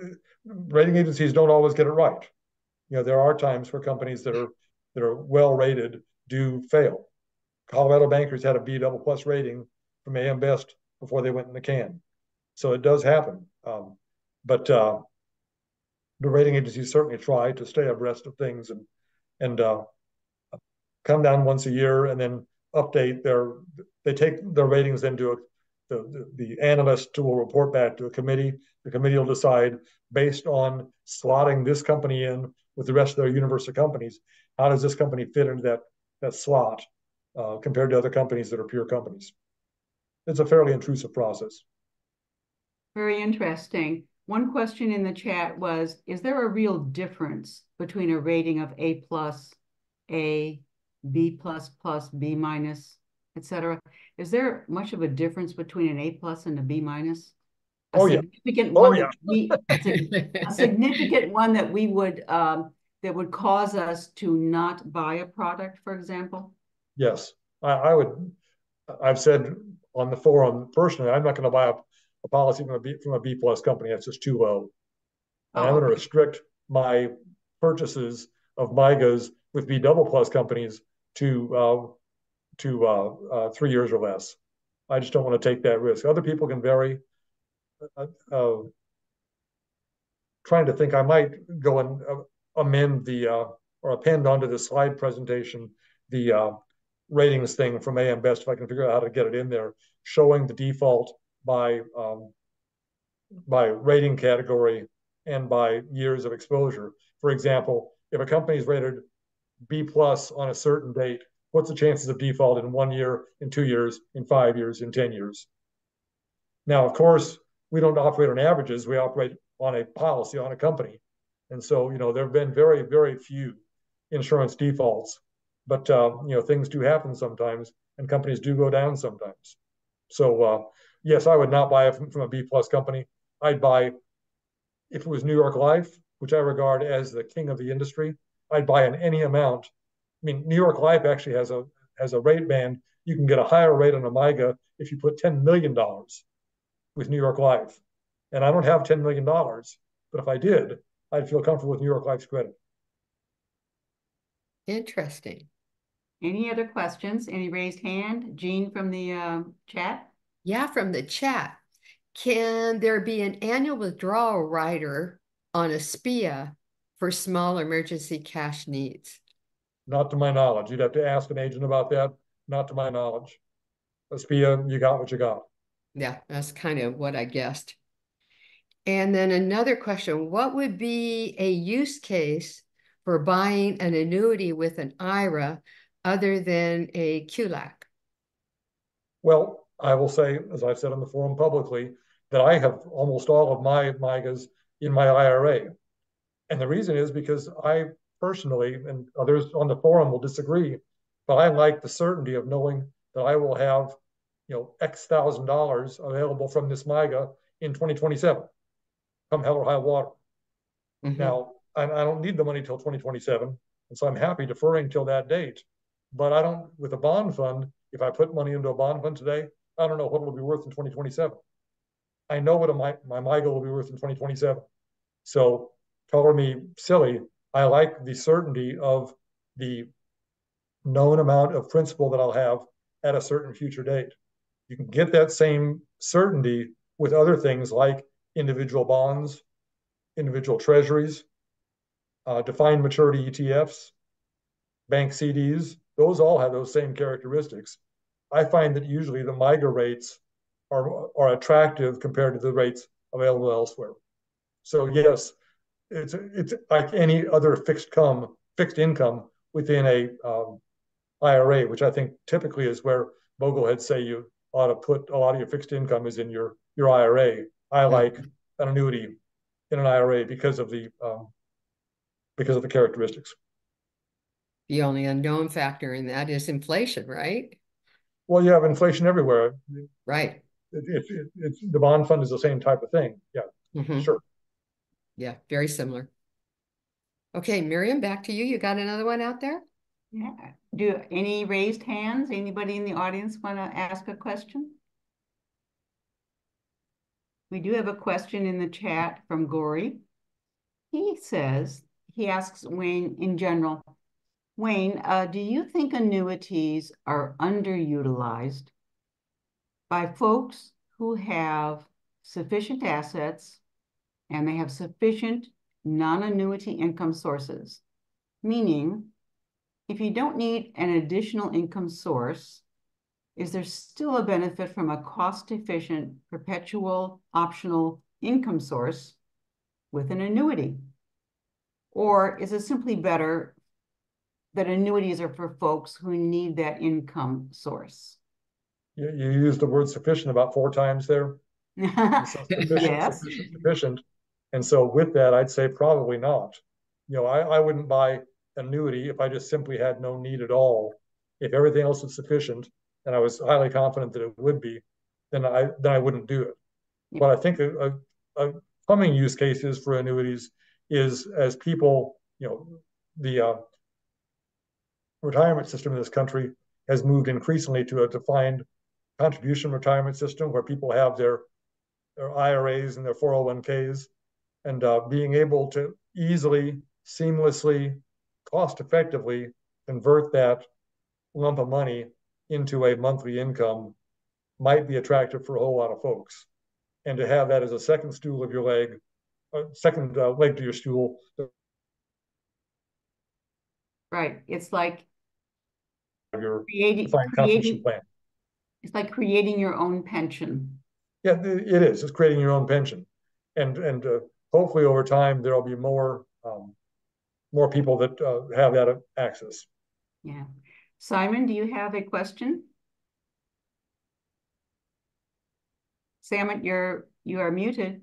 rating agencies don't always get it right. You know, there are times where companies that are that are well rated do fail. Colorado Bankers had a B double plus rating from AM Best before they went in the can. So it does happen. Um, but uh, the rating agencies certainly try to stay abreast of things and and uh, come down once a year and then update their. They take their ratings into the, the analyst will report back to a committee. The committee will decide based on slotting this company in with the rest of their universe of companies. How does this company fit into that that slot uh, compared to other companies that are pure companies? It's a fairly intrusive process. Very interesting. One question in the chat was, is there a real difference between a rating of A plus, A, B plus plus, B minus, etc.? Is there much of a difference between an A plus and a B minus? A oh significant yeah. Oh yeah. We, a, a, significant one that we would um, that would cause us to not buy a product, for example. Yes, I, I would. I've said on the forum personally, I'm not going to buy a a policy from a B from a B plus company that's just too low. Oh, I'm going to restrict my purchases of MYGAs with B double plus companies to uh, to uh, uh, three years or less. I just don't want to take that risk. Other people can vary. Uh, uh, trying to think, I might go and uh, amend the or append onto the slide presentation the ratings thing from AM Best if I can figure out how to get it in there, showing the default by um, by rating category and by years of exposure. For example, if a company is rated B plus on a certain date, what's the chances of default in one year, in two years, in five years, in 10 years? Now, of course, we don't operate on averages. We operate on a policy, on a company. And so, you know, there have been very, very few insurance defaults, but, uh, you know, things do happen sometimes and companies do go down sometimes. So, uh, yes, I would not buy it from, from a B plus company. I'd buy, if it was New York Life, which I regard as the king of the industry, I'd buy in any amount. I mean, New York Life actually has a has a rate band. You can get a higher rate on a MYGA if you put $10 million with New York Life. And I don't have $10 million, but if I did, I'd feel comfortable with New York Life's credit. Interesting. Any other questions? Any raised hand? Jean from the uh, chat? Yeah, from the chat. Can there be an annual withdrawal rider on a SPIA for small emergency cash needs? Not to my knowledge. You'd have to ask an agent about that. Not to my knowledge. Let's be A SPIA, you got what you got. Yeah, that's kind of what I guessed. And then another question, what would be a use case for buying an annuity with an IRA other than a QLAC? Well, I will say, as I've said on the forum publicly, that I have almost all of my MYGAs in my IRA. And the reason is because I personally, and others on the forum will disagree, but I like the certainty of knowing that I will have, you know, X thousand dollars available from this MYGA in 2027, come hell or high water. Mm-hmm. Now, I, I don't need the money till 2027, and so I'm happy deferring till that date. But I don't, with a bond fund, if I put money into a bond fund today, I don't know what it'll be worth in 2027. I know what a, my, my MYGA will be worth in 2027. So color me silly. I like the certainty of the known amount of principal that I'll have at a certain future date. You can get that same certainty with other things like individual bonds, individual treasuries, uh, defined maturity ETFs, bank CDs. Those all have those same characteristics. I find that usually the MYGA rates are, are attractive compared to the rates available elsewhere. So yes, it's it's like any other fixed come fixed income within a um, IRA, which I think typically is where Bogleheads say you ought to put a lot of your fixed income is in your your IRA. I like an annuity in an IRA because of the um, because of the characteristics. The only unknown factor in that is inflation, right? Well, you have inflation everywhere. Right. It, it, it, it's the bond fund is the same type of thing. Yeah, mm-hmm. sure. Yeah, very similar. Okay, Miriam, back to you. You got another one out there? Yeah. Do any raised hands? Anybody in the audience want to ask a question? We do have a question in the chat from Gory. He says, he asks Wayne in general, Wayne, uh, do you think annuities are underutilized? by folks who have sufficient assets and they have sufficient non-annuity income sources. Meaning, if you don't need an additional income source, is there still a benefit from a cost-efficient, perpetual, optional income source with an annuity? Or is it simply better that annuities are for folks who need that income source? You, you used the word sufficient about four times there. sufficient, yes. sufficient, sufficient. And so with that, I'd say probably not. You know, I, I wouldn't buy annuity if I just simply had no need at all. If everything else was sufficient, and I was highly confident that it would be, then I then I wouldn't do it. Yeah. But I think a, a, a coming use cases for annuities is as people, you know, the uh, retirement system in this country has moved increasingly to a defined contribution retirement system where people have their their IRAs and their 401ks, and uh, being able to easily, seamlessly, cost effectively convert that lump of money into a monthly income might be attractive for a whole lot of folks. And to have that as a second stool of your leg, a second uh, leg to your stool. Right. It's like your creating, creating plan. It's like creating your own pension. Yeah, it is. It's creating your own pension, and and uh, hopefully over time there'll be more um, more people that uh, have that access. Yeah, Simon, do you have a question? Simon, you're you are muted.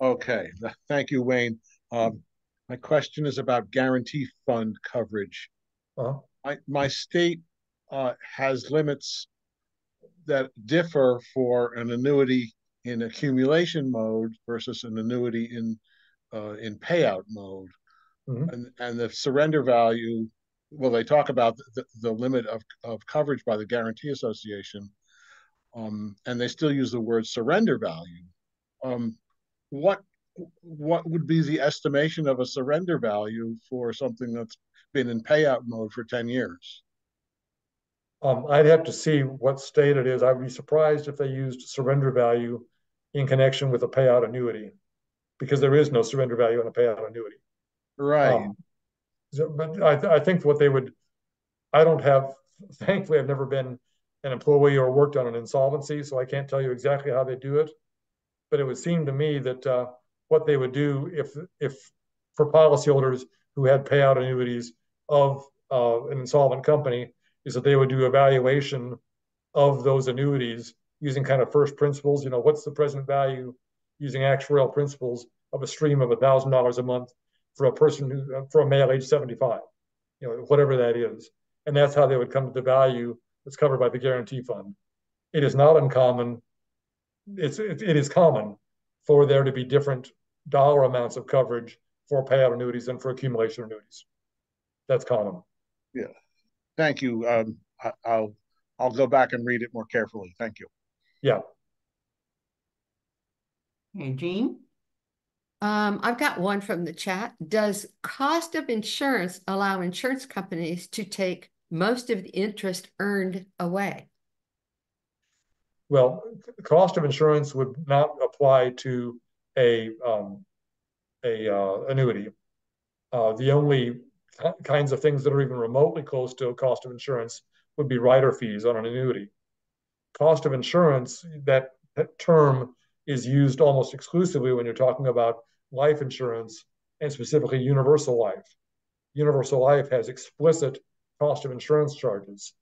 Okay, thank you, Wayne. Um, my question is about guarantee fund coverage. Uh -huh. My my state uh, has limits that differ for an annuity in accumulation mode versus an annuity in uh, in payout mode, mm-hmm. and and the surrender value. Well, they talk about the, the limit of, of coverage by the Guarantee Association, um, and they still use the word surrender value. Um, what what would be the estimation of a surrender value for something that's been in payout mode for 10 years? Um, I'd have to see what state it is. I'd be surprised if they used surrender value in connection with a payout annuity, because there is no surrender value in a payout annuity. Right. Um, so, but I, th I think what they would, I don't have, thankfully, I've never been an employee or worked on an insolvency, so I can't tell you exactly how they do it. But it would seem to me that uh, what they would do if, if for policyholders who had payout annuities of uh, an insolvent company, is that they would do evaluation of those annuities using kind of first principles. You know, what's the present value using actuarial principles of a stream of thousand dollars a month for a person who, for a male age 75, you know, whatever that is. And that's how they would come to the value that's covered by the guarantee fund. It is not uncommon. It's, it, it is common for there to be different dollar amounts of coverage for payout annuities and for accumulation annuities. That's common. Yeah. Thank you. Um, I, will I'll go back and read it more carefully. Thank you. Yeah. Hey, Jean. Um, I've got one from the chat. Does cost of insurance allow insurance companies to take most of the interest earned away? Well, cost of insurance would not apply to a um, a uh, annuity. Uh, the only kinds of things that are even remotely close to a cost of insurance would be rider fees on an annuity. Cost of insurance, that, that term is used almost exclusively when you're talking about life insurance and specifically universal life. Universal life has explicit cost of insurance charges.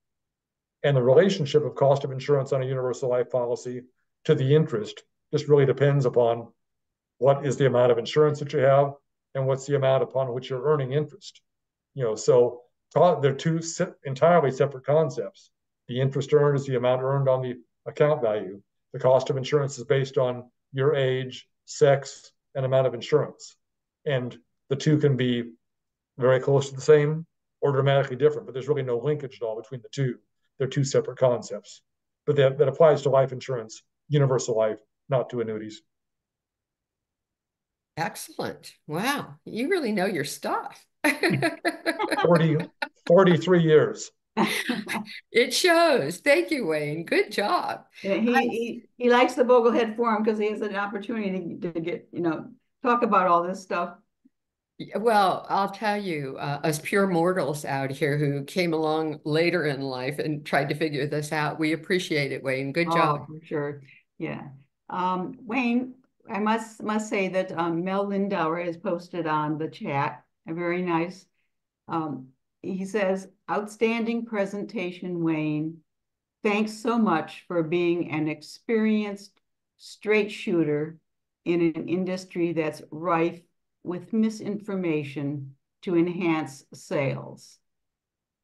And the relationship of cost of insurance on a universal life policy to the interest just really depends upon what is the amount of insurance that you have and what's the amount upon which you're earning interest. You know, so they're two entirely separate concepts. The interest earned is the amount earned on the account value. The cost of insurance is based on your age, sex, and amount of insurance. And the two can be very close to the same or dramatically different, but there's really no linkage at all between the two. They're two separate concepts. But that, that applies to life insurance, universal life, not to annuities. Excellent. Wow. You really know your stuff. 40, 43 years. It shows. Thank you, Wayne. Good job. Yeah, he, I, he he likes the Boglehead Forum because he has an opportunity to to get you know talk about all this stuff. Well, I'll tell you, uh, us pure mortals out here who came along later in life and tried to figure this out, we appreciate it, Wayne. Good oh, job. For sure. Yeah. Um, Wayne, I must must say that um, Mel Lindauer has posted on the chat a very nice. Um, he says, "Outstanding presentation, Wayne. Thanks so much for being an experienced straight shooter in an industry that's rife with misinformation to enhance sales."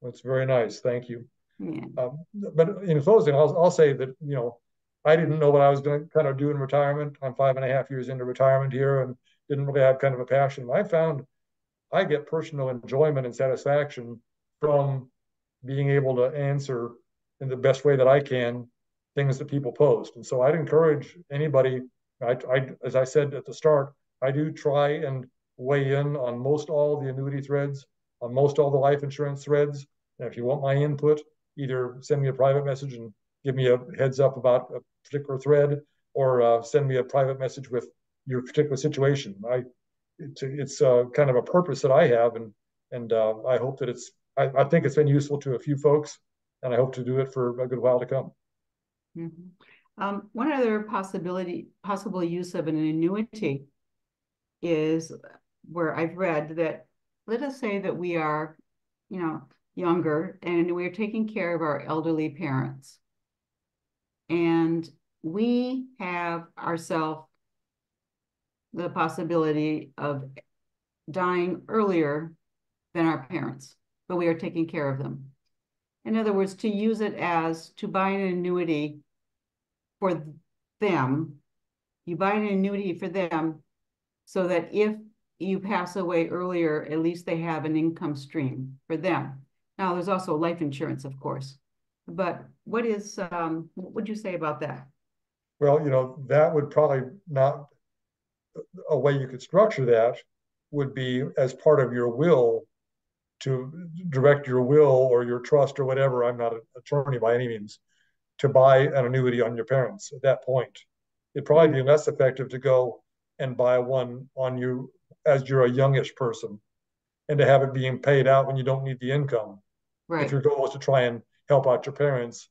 That's very nice. Thank you. Yeah. Um, but in closing, I'll, I'll say that you know I didn't know what I was going to kind of do in retirement. I'm five and a half years into retirement here and didn't really have kind of a passion. I found I get personal enjoyment and satisfaction from being able to answer in the best way that I can things that people post. And so I'd encourage anybody, I, I, as I said at the start, I do try and weigh in on most all the annuity threads, on most all the life insurance threads. And if you want my input, either send me a private message and give me a heads up about a particular thread or uh, send me a private message with your particular situation. I, it's, it's uh, kind of a purpose that I have, and and uh, I hope that it's. I, I, think it's been useful to a few folks, and I hope to do it for a good while to come. Mm-hmm. Um, one other possibility, possible use of an annuity, is where I've read that. Let us say that we are, you know, younger, and we're taking care of our elderly parents and we have ourselves the possibility of dying earlier than our parents, but we are taking care of them. In other words, to use it as to buy an annuity for them, you buy an annuity for them so that if you pass away earlier, at least they have an income stream for them. Now, there's also life insurance, of course, but what is, um, what would you say about that? Well, you know, that would probably not, a way you could structure that would be as part of your will to direct your will or your trust or whatever. I'm not an attorney by any means to buy an annuity on your parents at that point. It'd probably be less effective to go and buy one on you as you're a youngish person and to have it being paid out when you don't need the income. Right. If your goal is to try and help out your parents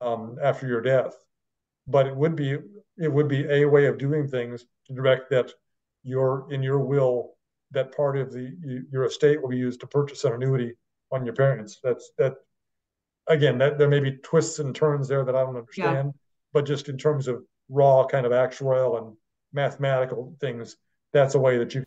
um, after your death. But it would be it would be a way of doing things to direct that your in your will that part of the your estate will be used to purchase an annuity on your parents. That's that again that there may be twists and turns there that I don't understand, yeah. but just in terms of raw kind of actuarial and mathematical things, that's a way that you.